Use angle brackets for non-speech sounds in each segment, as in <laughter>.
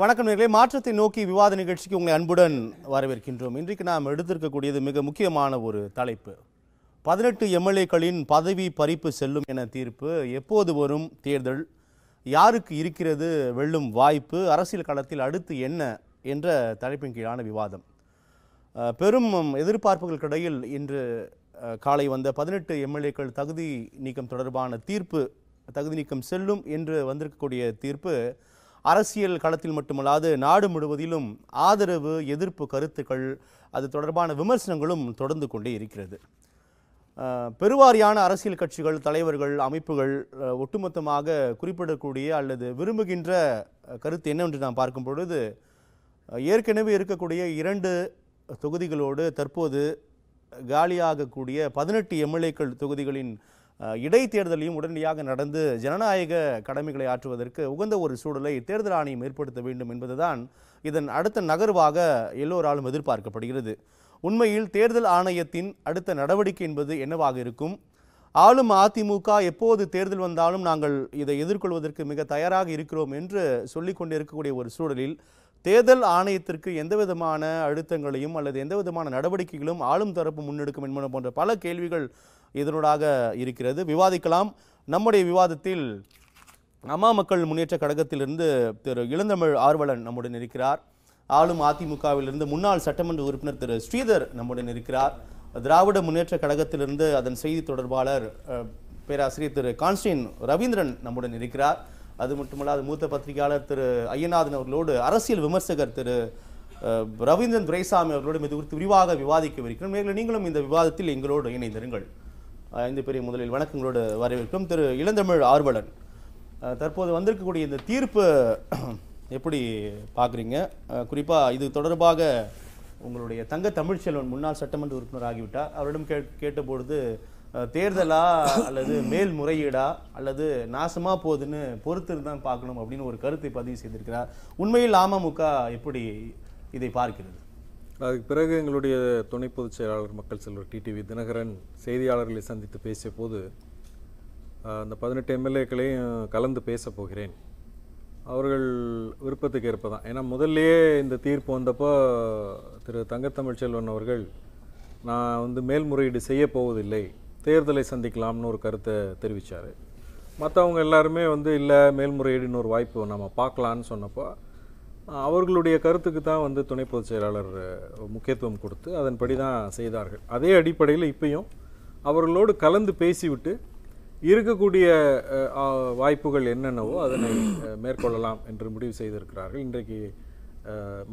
வணக்கம் நேர்களே. மாற்றத்தை நோக்கி விவாத நிகழ்ச்சிக்கு உங்களை அன்புடன் வரவேற்கின்றோம். இன்றைக்கு நாம் எடுத்திருக்கக்கூடியது மிக முக்கியமான ஒரு தலைப்பு. பதினெட்டு எம்எல்ஏக்களின் பதவி பறிப்பு செல்லும் என தீர்ப்பு எப்போது வரும் தேர்தல்? யாருக்கு இருக்கிறது வெல்லும் வாய்ப்பு? அரசியல் களத்தில் அடுத்து என்ன என்ற தலைப்பின் கீழான விவாதம். பெரும் எதிர்பார்ப்புகளுக்கிடையில் இன்று காலை வந்த பதினெட்டு எம்எல்ஏக்கள் தகுதி நீக்கம் தொடர்பான தீர்ப்பு தகுதி நீக்கம் செல்லும் என்று வந்திருக்கக்கூடிய தீர்ப்பு அரசியல் களத்தில் மட்டுமல்லாது நாடு முழுவதிலும் ஆதரவு எதிர்ப்பு கருத்துக்கள் அது தொடர்பான விமர்சனங்களும் தொடர்ந்து கொண்டே இருக்கிறது. பெருவாரியான அரசியல் கட்சிகள் தலைவர்கள் அமைப்புகள் ஒட்டுமொத்தமாக குறிப்பிடக்கூடிய அல்லது விரும்புகின்ற கருத்து என்னவென்று நாம் பார்க்கும் பொழுது ஏற்கனவே இருக்கக்கூடிய இரண்டு தொகுதிகளோடு தற்போது காலியாகக்கூடிய பதினெட்டு எம்எல்ஏக்கள் தொகுதிகளின் இடைத்தேர்தலையும் உடனடியாக நடந்து ஜனநாயக கடமைகளை ஆற்றுவதற்கு உகந்த ஒரு சூழலை தேர்தல் ஆணையம் ஏற்படுத்த வேண்டும் என்பதுதான் இதன் அடுத்த நகர்வாக எல்லோராலும் எதிர்பார்க்கப்படுகிறது. உண்மையில் தேர்தல் ஆணையத்தின் அடுத்த நடவடிக்கை என்பது என்னவாக இருக்கும்? ஆளும் அதிமுக எப்போது தேர்தல் வந்தாலும் நாங்கள் இதை எதிர்கொள்வதற்கு மிக தயாராக இருக்கிறோம் என்று சொல்லிக் கொண்டிருக்கக்கூடிய ஒரு சூழலில் தேர்தல் ஆணையத்திற்கு எந்த விதமான அழுத்தங்களையும் அல்லது எந்த விதமான நடவடிக்கைகளும் ஆளும் தரப்பு முன்னெடுக்கும் என்பன போன்ற பல கேள்விகள் இதனூடாக இருக்கிறது. விவாதிக்கலாம். நம்முடைய விவாதத்தில் அம்மா மக்கள் முன்னேற்ற கழகத்திலிருந்து திரு இளந்தமிழ் ஆர்வலன் நம்முடன் இருக்கிறார். ஆளும் அதிமுகவிலிருந்து முன்னாள் சட்டமன்ற உறுப்பினர் திரு ஸ்ரீதர் நம்முடன் இருக்கிறார். திராவிட முன்னேற்ற கழகத்திலிருந்து அதன் செய்தி தொடர்பாளர் பேராசிரியர் திரு கான்ஸ்டின் ரவீந்திரன் நம்முடன் இருக்கிறார். அது மட்டுமல்லாது மூத்த பத்திரிகையாளர் திரு ஐயநாதன் அவர்களோடு அரசியல் விமர்சகர் திரு ரவீந்திரன் துரைசாமி அவர்களோடு இது குறித்து விரிவாக விவாதிக்கவிருக்கிறோம். மேலும் நீங்களும் இந்த விவாதத்தில் எங்களோடு இணைந்திருங்கள். இந்த பெரிய முதலில் வணக்கங்களோடு வரவேற்கும் திரு இளந்தமிழ் ஆர்வலன். தற்போது வந்திருக்கக்கூடிய இந்த தீர்ப்பு <clears throat> எப்படி பார்க்குறீங்க? குறிப்பாக இது தொடர்பாக உங்களுடைய தங்க தமிழ்ச்செல்வன் முன்னாள் சட்டமன்ற உறுப்பினர் ஆகிவிட்டார். அவரிடம் கே கேட்டபொழுது தேர்தலா அல்லது மேல்முறையீடா அல்லது நாசமாக போகுதுன்னு பொறுத்து தான் பார்க்கணும் அப்படின்னு ஒரு கருத்தை பதிவு செய்திருக்கிறார். உண்மையில் அமமுக எப்படி இதை பார்க்கிறது? அதுக்கு பிறகு எங்களுடைய துணை பொதுச் செயலாளர் மக்கள் செல்வர் டிடிவி தினகரன் செய்தியாளர்களை சந்தித்து பேசிய போது அந்த பதினெட்டு எம்எல்ஏக்களையும் கலந்து பேச போகிறேன். அவர்கள் விருப்பத்துக்கு ஏற்ப தான் ஏன்னா முதல்லையே இந்த தீர்ப்பு வந்தப்போ திரு தங்கத்தமிழ் செல்வன் அவர்கள் நான் வந்து மேல்முறையீடு செய்ய போவதில்லை தேர்தலை சந்திக்கலாம்னு ஒரு கருத்தை தெரிவித்தார் மற்றவங்க எல்லாருமே வந்து இல்லை மேல்முறையீடுன்னு ஒரு வாய்ப்பு நம்ம பார்க்கலான்னு சொன்னப்போ அவர்களுடைய கருத்துக்கு தான் வந்து துணை பொதுச் செயலாளர் முக்கியத்துவம் கொடுத்து அதன்படி தான் செய்தார்கள். அதே அடிப்படையில் இப்பையும் அவர்களோடு கலந்து பேசிவிட்டு இருக்கக்கூடிய வாய்ப்புகள் என்னென்னவோ அதனை மேற்கொள்ளலாம் என்று முடிவு செய்திருக்கிறார்கள். இன்றைக்கு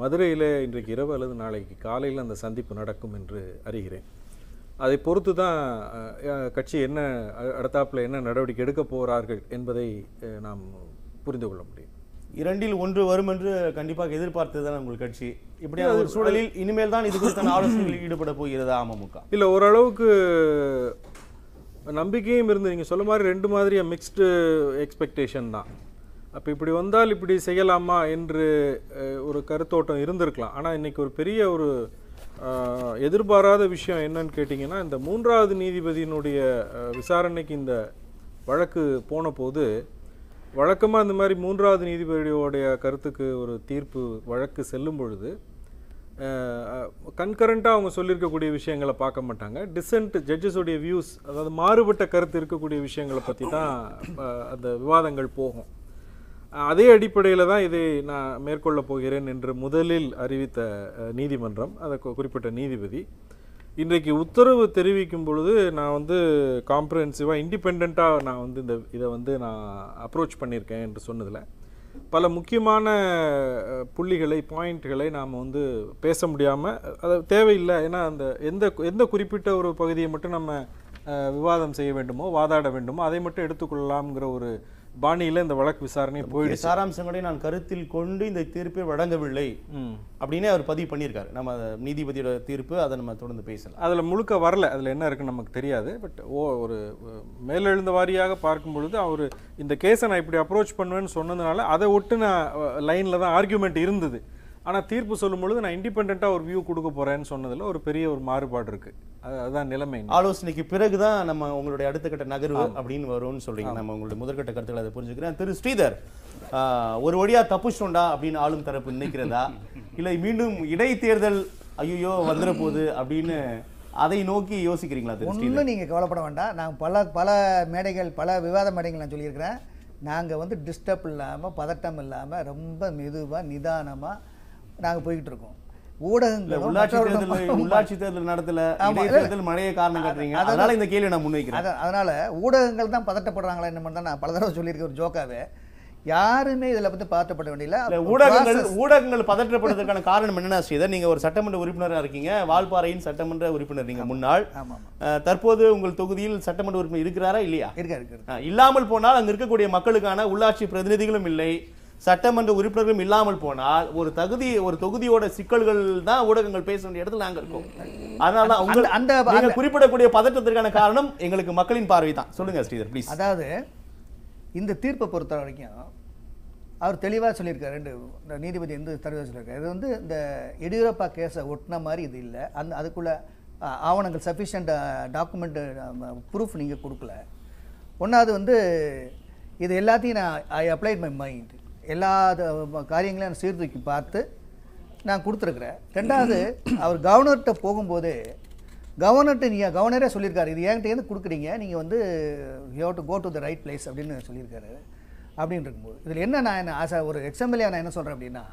மதுரையில் இன்றைக்கு இரவு அல்லது நாளைக்கு காலையில் அந்த சந்திப்பு நடக்கும் என்று அறிகிறேன். அதை பொறுத்து தான் கட்சி என்ன அடுத்தாப்பில் என்ன நடவடிக்கை எடுக்க போகிறார்கள் என்பதை நாம் புரிந்து கொள்ள முடியும். இரண்டில் ஒன்று வரும் என்று கண்டிப்பாக எதிர்பார்த்ததுதான் உங்கள் கட்சி. இப்படியான ஒரு சூழலில் இனிமேல் தான் இது குறித்தான <coughs> ஆலோசனைகளில் ஈடுபட போகிறதா அமமுக? இல்லை ஓரளவுக்கு நம்பிக்கையும் இருந்து நீங்கள் சொல்ல மாதிரி ரெண்டு மாதிரியா மிக்ஸ்டு எக்ஸ்பெக்டேஷன் தான். அப்போ இப்படி வந்தால் இப்படி செய்யலாமா என்று ஒரு கருத்தோட்டம் இருந்திருக்கலாம். ஆனால் இன்னைக்கு ஒரு பெரிய ஒரு எதிர்பாராத விஷயம் என்னன்னு கேட்டிங்கன்னா இந்த மூன்றாவது நீதிபதியினுடைய விசாரணைக்கு இந்த வழக்கு போன போது வழக்கமாக இந்த மாதிரி மூன்றாவது நீதிபதியோடைய கருத்துக்கு ஒரு தீர்ப்பு வழக்கு செல்லும் பொழுது கன்கரண்ட்டாக அவங்க சொல்லியிருக்கக்கூடிய விஷயங்களை பார்க்க மாட்டாங்க. டிசென்ட் ஜட்ஜஸோடைய வியூஸ் அதாவது மாறுபட்ட கருத்து இருக்கக்கூடிய விஷயங்களை பற்றி தான் அந்த விவாதங்கள் போகும். அதே அடிப்படையில் தான் இதை நான் மேற்கொள்ளப் போகிறேன் என்று முதலில் அறிவித்த நீதிமன்றம் அதை குறிப்பிட்ட நீதிபதி இன்றைக்கு உத்தரவு தெரிவிக்கும் பொழுது நான் வந்து காம்ப்ரஹென்சிவாக இண்டிபெண்ட்டாக நான் வந்து இந்த இதை வந்து நான் அப்ரோச் பண்ணியிருக்கேன் என்று சொன்னதில் பல முக்கியமான புள்ளிகளை பாயிண்ட்களை நாம் வந்து பேச முடியாமல் அது தேவையில்லை. ஏன்னா அந்த எந்த எந்த குறிப்பிட்ட ஒரு பகுதியை மட்டும் நம்ம விவாதம் செய்ய வேண்டுமோ வாதாட வேண்டுமோ அதை மட்டும் எடுத்துக்கொள்ளலாம்ங்கிற ஒரு பாணியில் இந்த வழக்கு விசாரணை போயிடுச்சு. சாராம்சங்களை நான் கருத்தில் கொண்டு இந்த தீர்ப்பை வழங்கவில்லை. அப்படின்னே அவர் பதிவு பண்ணியிருக்காரு. நம்ம நீதிபதியோட தீர்ப்பு அதை நம்ம தொடர்ந்து பேசலாம். அதில் முழுக்க வரல. அதில் என்ன இருக்குன்னு நமக்கு தெரியாது. பட் ஓ ஒரு மேலெழுந்த வாரியாக பார்க்கும் பொழுது அவர் இந்த கேஸை நான் இப்படி அப்ரோச் பண்ணுவேன்னு சொன்னதுனால அதை ஒட்டு நான் லைனில் தான் ஆர்கியூமெண்ட் இருந்தது. ஆனா தீர்ப்பு சொல்லும் பொழுது நான் இண்டிபெண்ட்டாக ஒரு வியூ கொடுக்க போறேன்னு சொன்னதுல ஒரு பெரிய ஒரு மாறுபாடு இருக்கு. அது அதுதான் நிலைமை. ஆலோசனைக்கு பிறகுதான் நம்ம உங்களுடைய அடுத்த கட்ட நகர்வு அப்படின்னு வரும்னு சொல்றீங்க. நம்ம உங்களுடைய முதற்கட்ட கருத்துக்களை அதை புரிஞ்சுக்கிறேன். திரு ஸ்ரீதர் ஒரு வழியா தப்புச்சோண்டா அப்படின்னு ஆளும் தரப்பு நினைக்கிறதா? இல்லை மீண்டும் இடைத்தேர்தல் ஐயோ வந்துட போகுது அப்படின்னு அதை நோக்கி யோசிக்கிறீங்களா ஒன்றும் நீங்கள் கவலைப்பட வேண்டாம். நான் பல பல மேடைகள் பல விவாத மேடைகள் நான் சொல்லியிருக்கிறேன். நாங்கள் வந்து டிஸ்டர்ப் இல்லாமல் பதட்டம் இல்லாமல் ரொம்ப மெதுவாக நிதானமாக நாங்கள் போய்கிட்டு இருக்கோம். இல்ல, ஊடகங்களும் உள்ளாட்சி தேர்தல் <laughs> உள்ளாட்சி தேர்தல் நடத்தல இடைத்தேர்தல் மழையை காரணம் காட்டுறீங்க அதான் அதனால இந்த கேள்வி நான் முன்வைக்கிறேன். அத அதனால் ஊடகங்கள் தான் பதட்டப்படுறாங்களா என்ன தான் நான் பல தடவை சொல்லியிருக்கேன் ஒரு ஜோக்காவே. யாருமே இதில் வேண்டியதில்லை. ஊடகங்கள் ஊடகங்கள் பதற்றப்படுவதற்கான காரணம் என்னன்னா ஸ்ரீதர் நீங்க ஒரு சட்டமன்ற உறுப்பினரா இருக்கீங்க. வால்பாறையின் சட்டமன்ற உறுப்பினர் நீங்க முன்னாள். தற்போது உங்கள் தொகுதியில் சட்டமன்ற உறுப்பினர் இருக்கிறாரா இல்லையா? இருக்கா இருக்கு அஹ், இல்லாமல் போனால் அங்க இருக்கக்கூடிய மக்களுக்கான உள்ளாட்சி பிரதிநிதிகளும் இல்லை. சட்டமன்ற உறுப்பினர்களும் இல்லாமல் போனால் ஒரு தகுதி ஒரு தொகுதியோட சிக்கல்கள் தான் ஊடகங்கள் பேச வேண்டிய இடத்துல நாங்க இருக்கோம். அதனால தான் உங்கள் அந்த- குறிப்பிடக்கூடிய பதற்றத்திற்கான காரணம் எங்களுக்கு மக்களின் பார்வை தான். சொல்லுங்க ஸ்ரீதர் ப்ளீஸ் அதாவது இந்த தீர்ப்பை பொறுத்த வரைக்கும் அவர் தெளிவாக சொல்லியிருக்காரு. ரெண்டு நீதிபதி வந்து தெளிவாக சொல்லியிருக்காரு. இது வந்து இந்த எடியூரப்பா கேஸை ஒட்டின மாதிரி இது இல்லை. அந்த அதுக்குள்ள ஆவணங்கள் சஃபிஷியண்ட் டாக்குமெண்ட் ப்ரூஃப் நீங்கள் கொடுக்கல. ஒன்றாவது வந்து இது எல்லாத்தையும் நான் ஐ அப்ளைட் மை மைண்ட் எல்லா காரியங்களையும் சீர்தூக்கி பார்த்து நான் கொடுத்துருக்குறேன். ரெண்டாவது அவர் கவர்னர்கிட்ட போகும்போது கவர்னர்கிட்ட நீங்கள் கவர்னரே சொல்லியிருக்காரு இது என்கிட்ட கொடுக்குறீங்க? நீங்கள் வந்து you to go to the right place அப்படின்னு சொல்லியிருக்காரு. அப்படின்னு இருக்கும்போது இதில் என்ன நான் என்ன ஆசை ஒரு எக்ஸ்எம்எல்ஏ நான் என்ன சொல்கிறேன் அப்படின்னா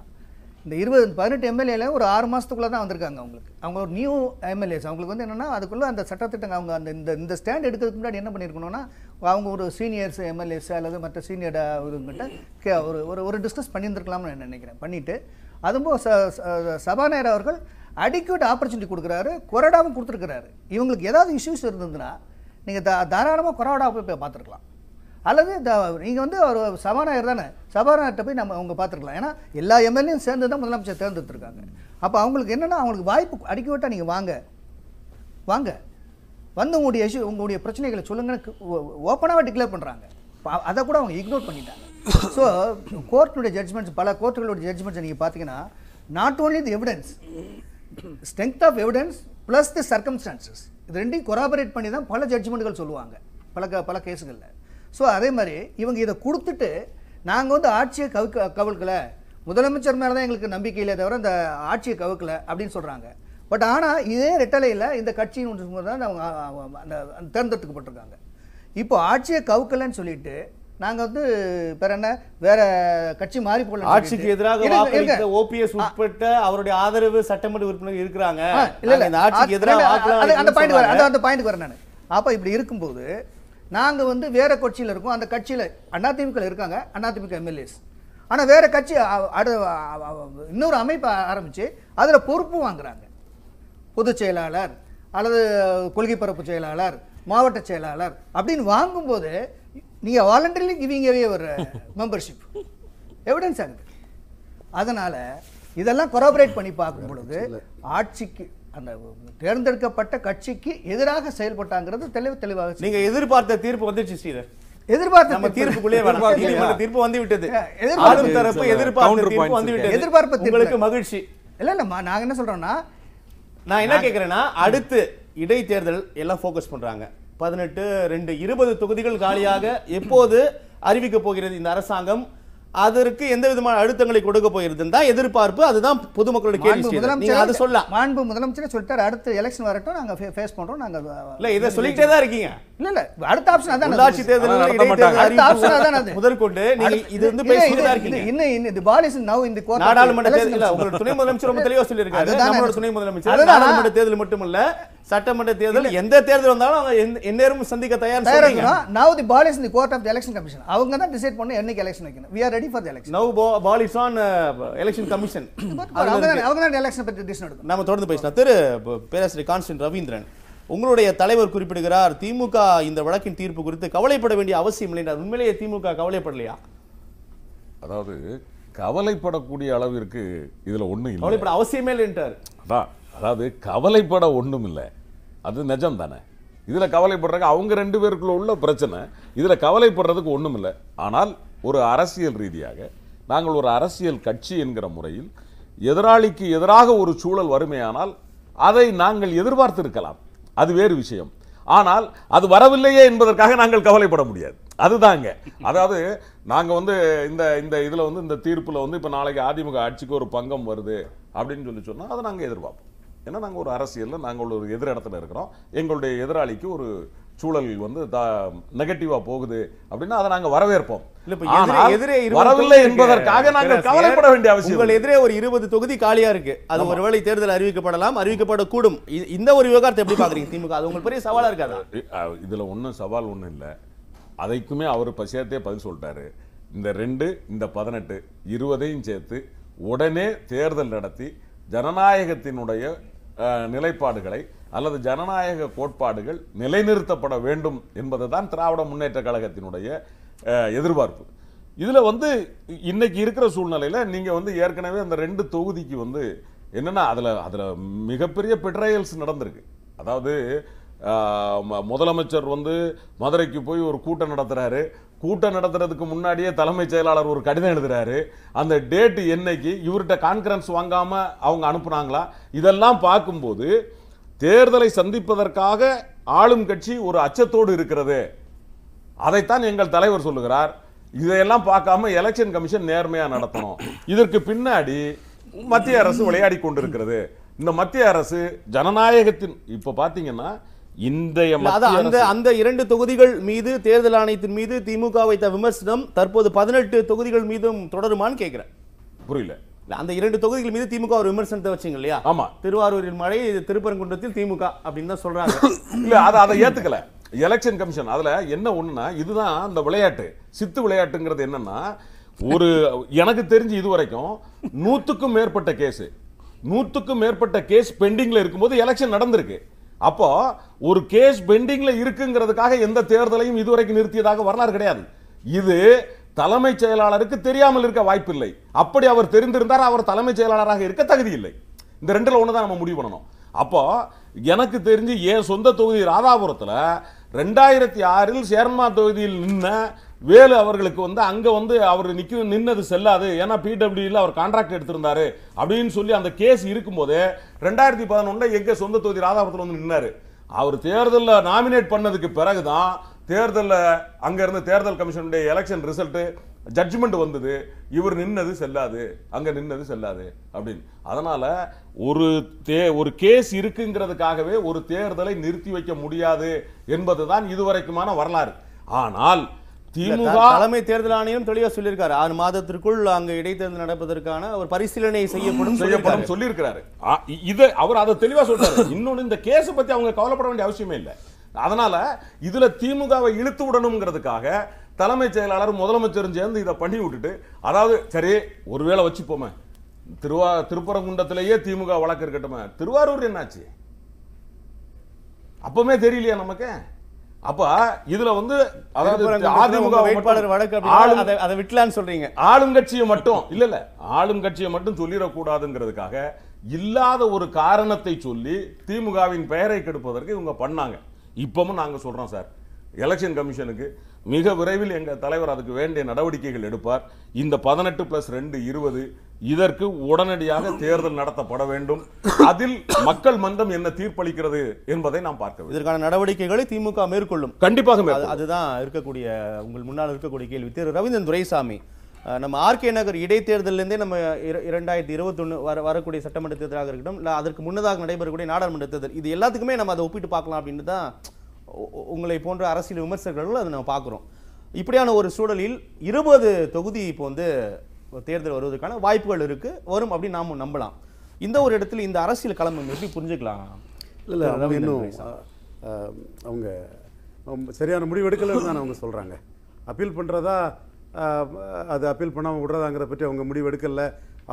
இந்த இருபது பதினெட்டு எம்எல்ஏல ஒரு ஆறு மாதத்துக்குள்ளே தான் வந்திருக்காங்க அவங்களுக்கு. அவங்க ஒரு நியூ எம்எல்ஏஸ் அவங்களுக்கு வந்து என்னென்னா அதுக்குள்ளே அந்த சட்டத்திட்டங்க அவங்க அந்த இந்த இந்த ஸ்டாண்ட் எடுக்கிறதுக்கு முன்னாடி என்ன பண்ணியிருக்கணும்னா அவங்க ஒரு சீனியர்ஸ் எம்எல்ஏஸ் அல்லது மற்ற சீனியர் இவங்ககிட்ட கே ஒரு ஒரு ஒரு டிஸ்கஸ் பண்ணியிருந்துருக்கலாம்னு நான் நினைக்கிறேன். பண்ணிவிட்டு அதுவும் ச சபாநாயகர் அவர்கள் அடிக்யூட் ஆப்பர்ச்சுனிட்டி கொடுக்குறாரு கொறடாவும் கொடுத்துருக்குறாரு. இவங்களுக்கு ஏதாவது இஷ்யூஸ் இருந்ததுன்னா நீங்கள் தா தாராளமாக கொறடா போய் போய் பார்த்துருக்கலாம். அல்லது த நீங்கள் வந்து ஒரு சபாநாயகர் தானே சபாநாயகர்கிட்ட போய் நம்ம அவங்க பார்த்துருக்கலாம். ஏன்னா எல்லா எம்எல்ஏயும் சேர்ந்து தான் முதலமைச்சர் தேர்ந்தெடுத்துருக்காங்க. அப்போ அவங்களுக்கு என்னென்னா அவங்களுக்கு வாய்ப்பு அடிக்கவிட்டால் நீங்கள் வாங்க. வாங்க. வந்து உங்களுடைய இஷ்யூ உங்களுடைய பிரச்சனைகளை சொல்லுங்கன்னு ஓப்பனாக டிக்ளேர் பண்ணுறாங்க அதை கூட அவங்க இக்னோர் பண்ணிட்டாங்க. ஸோ கோர்ட்டுடைய ஜட்ஜ்மெண்ட்ஸ் பல கோர்ட்டுகளுடைய ஜட்ஜ்மெண்ட்ஸ் நீங்கள் பார்த்தீங்கன்னா not only the evidence strength of evidence plus the circumstances இது ரெண்டையும் கொராபரேட் பண்ணி தான் பல ஜட்ஜ்மெண்ட்கள் சொல்லுவாங்க. பல க பல கேஸுகளில் ஸோ அதே மாதிரி இவங்க இதை கொடுத்துட்டு நாங்கள் வந்து ஆட்சியை கவுக்க கவிழ்க்கலை முதலமைச்சர் மேலே தான் எங்களுக்கு நம்பிக்கையிலே தவிர இந்த ஆட்சியை கவுக்கலை அப்படின்னு சொல்கிறாங்க பட் ஆனால் இதே ரெட்டலையில் இந்த கட்சியின் தான் அவங்க அந்த தேர்ந்தெடுக்கப்பட்டிருக்காங்க. இப்போ ஆட்சியை கவுக்கலன்னு சொல்லிட்டு நாங்க வந்து வேற என்ன வேற கட்சி மாறி போடலாம் ஆட்சிக்கு எதிராக வாக்களித்த ஓபிஎஸ் உட்பட்ட அவருடைய ஆதரவு சட்டமன்ற உறுப்பினர் இருக்கிறாங்க. இல்ல இல்ல. ஆட்சிக்கு எதிராக அந்த பாயிண்ட் வர. அந்த பாயிண்ட் வரேன் நான். அப்ப இப்படி இருக்கும்போது நாங்க வந்து வேற கட்சியில இருக்கோம். அந்த கட்சியில அதிமுக இருக்காங்க அதிமுக எம்எல்ஏஸ். ஆனா வேற கட்சி இன்னொரு அமைப்பு ஆரம்பிச்சு அதுல பொறுப்பு வாங்குறாங்க. பொதுச் செயலாளர் அல்லது கொள்கை பரப்பு செயலாளர் மாவட்ட செயலாளர் அப்படின்னு வாங்கும்போது நீங்க வாலண்டரிலி கிவிங் அவே ஒரு மெம்பர்ஷிப் எவிடன்ஸ் ஆகுது அதனால இதெல்லாம் கொராபரேட் பண்ணி பார்க்கும் பொழுது ஆட்சிக்கு அந்த தேர்ந்தெடுக்கப்பட்ட கட்சிக்கு எதிராக செயல்பட்டாங்கிறது தெளிவு தெளிவாக நீங்க எதிர்பார்த்த தீர்ப்பு வந்துச்சு ஸ்ரீதர். எதிர்பார்த்த நம்ம தீர்ப்பு- தீர்ப்புக்குள்ளே தீர்ப்பு. வந்து விட்டது எதிர்பார்ப்பு- தரப்பு counter தீர்ப்பு வந்து. விட்டது எதிர்பார்ப்பு தீர்ப்பு. மகிழ்ச்சி. இல்ல இல்லம்மா நாங்க என்ன சொல்றோம்னா நான் என்ன கேக்குறேன்னா அடுத்து இடைத்தேர்தல் எல்லாம் ஃபோக்கஸ் பண்றாங்க. பதினெட்டு ரெண்டு இருபது தொகுதிகள் காலியாக எப்போது அறிவிக்க போகிறது இந்த அரசாங்கம்? அதற்கு எந்த விதமான அழுத்தங்களை கொடுக்க தான் எதிர்பார்ப்பு அதுதான் பொதுமக்களோட கேள்வி. நீங்க அது சொல்லலாம் மாண்பு முதலமைச்சரே சொல்லிட்டாரு அடுத்த எலெக்ஷன் வரட்டும் நாங்க ஃபேஸ் பண்றோம் நாங்க இல்ல இதை சொல்லிட்டே தான் இருக்கீங்க இல்ல இல்ல அடுத்த ஆப்ஷன் அதான் உள்ளாட்சி. தேர்தல். அடுத்த option அதான் அது. முதற்கொண்டு நீங்க அடுத்த- இது வந்து இல்ல, பேசிட்டு தான் இருக்கீங்க இன்னும் in the court of நாடாளுமன்ற தேர்தல் இல்ல. உங்களோட துணை முதலமைச்சர் ரொம்ப தெளிவா சொல்லியிருக்காரு அதுதான் நம்மளோட துணை முதலமைச்சர் நாடாளுமன்ற தேர்தல் மட்டுமல்ல சட்டமன்ற தேர்தல் எந்த தேர்தல் வந்தாலும் அவங்க எந்நேரமும் சந்திக்க தயார் தயாரா ball is in the court of the election commission. அவங்க தான் டிசைட் பண்ணி என்னைக்கு எலெக்ஷன் வைக்கணும். We are ready for the election. Now ball is on election commission அவங்க தான் அவங்க தான் எலெக்ஷன் பத்தி டிசிஷன் எடுக்கணும். நம்ம தொடர்ந்து பேசலாம். திரு பேராசிரியர் கான்ஸ்டன்ட் ரவீந்திரன் உங்களுடைய தலைவர் குறிப்பிடுகிறார் திமுக இந்த வழக்கின் தீர்ப்பு குறித்து கவலைப்பட வேண்டிய அவசியம் இல்லை என்றார். உண்மையிலேயே திமுக கவலைப்படலையா? அதாவது கவலைப்படக்கூடிய அளவிற்கு இதுல ஒண்ணும் இல்லை. கவலைப்பட அவசியமே இல்லைன்றார் அதான் அதாவது கவலைப்பட ஒண்ணும் இல்லை. அது நிஜம் தானே இதில் கவலைப்படுறாங்க அவங்க ரெண்டு பேருக்குள்ள உள்ள பிரச்சனை இதில் கவலைப்படுறதுக்கு ஒன்றும் இல்லை ஆனால் ஒரு அரசியல் ரீதியாக நாங்கள் ஒரு அரசியல் கட்சி என்கிற முறையில் எதிராளிக்கு எதிராக ஒரு சூழல் வருமேயானால் அதை நாங்கள் எதிர்பார்த்து இருக்கலாம் அது வேறு விஷயம். ஆனால் அது வரவில்லையே என்பதற்காக நாங்கள் கவலைப்பட முடியாது. அதுதாங்க. அதாவது நாங்கள் வந்து இந்த இந்த இதில் வந்து இந்த தீர்ப்பில் வந்து இப்போ நாளைக்கு அதிமுக ஆட்சிக்கு ஒரு பங்கம் வருது அப்படின்னு சொல்லி சொன்னால் அதை நாங்கள் எதிர்பார்ப்போம். ஏன்னா நாங்க ஒரு அரசியல்ல நாங்கள் ஒரு எதிர் இடத்துல இருக்கிறோம். எங்களுடைய எதிராளிக்கு ஒரு சூழல் வந்து நெகட்டிவா போகுது அப்படின்னா அதை நாங்க வரவேற்போம். எதிரே வரவில்லை என்பதற்காக. நாங்கள் கவலைப்பட வேண்டிய அவசியம் உங்கள். எதிரே ஒரு இருபது தொகுதி காலியா இருக்கு. அது ஒருவேளை தேர்தல் அறிவிக்கப்படலாம் அறிவிக்கப்படக்கூடும். இந்த ஒரு விவகாரத்தை எப்படி பாக்குறீங்க? திமுக அது உங்களுக்கு பெரிய சவாலா இருக்காதா? இதுல ஒண்ணும் சவால் ஒண்ணும் இல்ல. அதைக்குமே அவர் பசியாத்தே பதில் சொல்லிட்டாரு. இந்த ரெண்டு இந்த பதினெட்டு இருபதையும் சேர்த்து உடனே தேர்தல் நடத்தி ஜனநாயகத்தினுடைய நிலைப்பாடுகளை அல்லது ஜனநாயக கோட்பாடுகள் நிலைநிறுத்தப்பட வேண்டும் என்பது தான் திராவிட முன்னேற்ற கழகத்தினுடைய எதிர்பார்ப்பு. இதில் வந்து இன்னைக்கு இருக்கிற சூழ்நிலையில் நீங்கள் வந்து ஏற்கனவே அந்த ரெண்டு தொகுதிக்கு வந்து என்னென்னா அதில் அதில் மிகப்பெரிய பெட்ரையல்ஸ் நடந்திருக்கு. அதாவது ம- முதலமைச்சர் வந்து மதுரைக்கு போய் ஒரு கூட்டம் நடத்துகிறாரு கூட்டம் நடத்துறதுக்கு முன்னாடியே தலைமைச் செயலாளர் ஒரு கடிதம் எழுதுறாரு. அந்த டேட்டு என்னைக்கு இவர்கிட்ட கான்ஃபரன்ஸ் வாங்காம அவங்க அனுப்புனாங்களா? இதெல்லாம் பார்க்கும்போது தேர்தலை சந்திப்பதற்காக ஆளும் கட்சி ஒரு அச்சத்தோடு இருக்கிறது. அதைத்தான் எங்கள் தலைவர் சொல்லுகிறார். இதையெல்லாம் பார்க்காம எலெக்ஷன் கமிஷன் நேர்மையா நடத்தணும். இதற்கு பின்னாடி மத்திய அரசு விளையாடி கொண்டிருக்கிறது. இந்த மத்திய அரசு ஜனநாயகத்தின் இப்ப பாத்தீங்கன்னா மத்திய அந்த அந்த இரண்டு தொகுதிகள் மீது தேர்தல் ஆணையத்தின் மீது திமுக வைத்த விமர்சனம் தற்போது பதினெட்டு தொகுதிகள் மீதும் தொடருமான்னு கேட்கிறேன் புரியல. அந்த இரண்டு தொகுதிகள் மீது திமுக ஒரு விமர்சனத்தை வச்சீங்க இல்லையா? ஆமா. திருவாரூரில் மழை திருப்பரங்குன்றத்தில் திமுக அப்படின்னு தான் சொல்றாங்க. இல்ல அதை அதை ஏத்துக்கல. எலெக்ஷன் கமிஷன் அதுல என்ன ஒண்ணுனா இதுதான் அந்த விளையாட்டு. சித்து விளையாட்டுங்கிறது என்னன்னா ஒரு எனக்கு தெரிஞ்சு இது வரைக்கும் நூத்துக்கும் மேற்பட்ட கேஸ் நூத்துக்கும் மேற்பட்ட கேஸ் பெண்டிங்ல இருக்கும்போது எலெக்ஷன் நடந்திருக்கு. அப்போ ஒரு கேஸ் பெண்டிங்ல இருக்குங்கிறதுக்காக எந்த தேர்தலையும் இதுவரைக்கும் நிறுத்தியதாக வரலாறு கிடையாது. இது தலைமைச் செயலாளருக்கு தெரியாமல் இருக்க வாய்ப்பில்லை. அப்படி அவர் தெரிந்திருந்தார் அவர் தலைமைச் செயலாளராக இருக்க தகுதி இல்லை இந்த ரெண்டுல ஒன்று தான் நம்ம முடிவு பண்ணணும். அப்போ எனக்கு தெரிஞ்சு என் சொந்த தொகுதி ராதாபுரத்தில் ரெண்டாயிரத்தி ஆறில் சேர்மா தொகுதியில் நின்ன வேலு அவர்களுக்கு வந்து அங்கே வந்து அவர் நிற்க நின்னது செல்லாது. ஏன்னா பிடபிள்யூல அவர் கான்ட்ராக்ட் எடுத்திருந்தாரு அப்படின்னு சொல்லி அந்த கேஸ் இருக்கும்போது ரெண்டாயிரத்தி பதினொன்றில் எங்கே சொந்த தொகுதி ராதாபுரத்தில் வந்து நின்னார். அவர் தேர்தலில் நாமினேட் பண்ணதுக்கு பிறகு தான் தேர்தலில் அங்கேருந்து தேர்தல் கமிஷனுடைய எலெக்ஷன் ரிசல்ட்டு ஜட்ஜ்மெண்ட் வந்தது. இவர் நின்னது செல்லாது. அங்கே நின்னது செல்லாது அப்படின்னு. அதனால் ஒரு தே ஒரு கேஸ் இருக்குங்கிறதுக்காகவே ஒரு தேர்தலை நிறுத்தி வைக்க முடியாது என்பது தான் இதுவரைக்குமான வரலாறு. ஆனால் திமுக தலைமை தேர்தல் ஆணையம் தெளிவா சொல்லியிருக்காரு. ஆறு மாதத்திற்குள் அங்க இடைத்தேர்தல் நடப்பதற்கான ஒரு பரிசீலனை செய்யப்படும் செய்யப்படும் சொல்லியிருக்கிறாரு. இது அவர் அதை தெளிவா சொல்றாரு. இன்னொன்னு இந்த கேஸ் பத்தி அவங்க கவலைப்பட வேண்டிய அவசியமே இல்லை. அதனால இதுல திமுகவை இழுத்து விடணுங்கிறதுக்காக தலைமைச் செயலாளர் முதலமைச்சரும் சேர்ந்து இதை பண்ணி விட்டுட்டு அதாவது சரி ஒருவேளை வச்சுப்போமே. திருவா திருப்பரங்குன்றத்திலேயே திமுக வழக்கு இருக்கட்டுமே. திருவாரூர் என்னாச்சு? அப்பவுமே தெரியலையா நமக்கு? அப்ப இதுல வந்து அதாவது அதிமுக வேட்பாளர் வழக்கு அதை விட்டலான்னு சொல்றீங்க. ஆளுங்கட்சியை மட்டும் இல்ல இல்ல ஆளுங்கட்சியை மட்டும் சொல்லிடக்கூடாதுங்கிறதுக்காக இல்லாத ஒரு காரணத்தை சொல்லி திமுகவின் பெயரை கெடுப்பதற்கு இவங்க பண்ணாங்க. இப்பவும் நாங்க சொல்றோம் சார். எலெக்ஷன் கமிஷனுக்கு மிக விரைவில் எங்க தலைவர் அதுக்கு வேண்டிய நடவடிக்கைகள் எடுப்பார். இந்த பதினெட்டு பிளஸ் ரெண்டு இருபது இதற்கு உடனடியாக தேர்தல் நடத்தப்பட வேண்டும். அதில் மக்கள் மன்றம் என்ன தீர்ப்பளிக்கிறது என்பதை நாம் பார்க்க இதற்கான நடவடிக்கைகளை திமுக மேற்கொள்ளும். கண்டிப்பாக. அதுதான் இருக்கக்கூடிய உங்கள் முன்னால் இருக்கக்கூடிய கேள்வி. திரு. ரவீந்திரன் துரைசாமி நம்ம ஆர்கே நகர் இடைத்தேர்தலிருந்தே நம்ம இர- இரண்டாயிரத்தி இருபத்தொன்னு வர வரக்கூடிய சட்டமன்ற தேர்தலாக இருக்கட்டும் இல்லை அதற்கு முன்னதாக நடைபெறக்கூடிய நாடாளுமன்ற தேர்தல் இது எல்லாத்துக்குமே நம்ம அதை ஒப்பிட்டு பார்க்கலாம் அப்படின்னு தான் உங்களை போன்ற அரசியல் விமர்சகர்கள் அதை நம்ம பார்க்குறோம். இப்படியான ஒரு சூழலில் இருபது தொகுதி இப்போ வந்து தேர்தல் வருவதற்கான வாய்ப்புகள் இருக்கு. வரும் அப்படின்னு நாம நம்பலாம். இந்த ஒரு இடத்துல இந்த அரசியல் களம் எப்படி புரிஞ்சுக்கலாம்? இல்லை ரவீந்திரன் இன்னும் அவங்க சரியான முடிவு எடுக்கலைன்னு தான் அவங்க சொல்கிறாங்க அப்பீல் பண்ணுறதா அது அப்பீல் பண்ணாமல் விடுறதாங்கிற பற்றி அவங்க முடிவு எடுக்கல.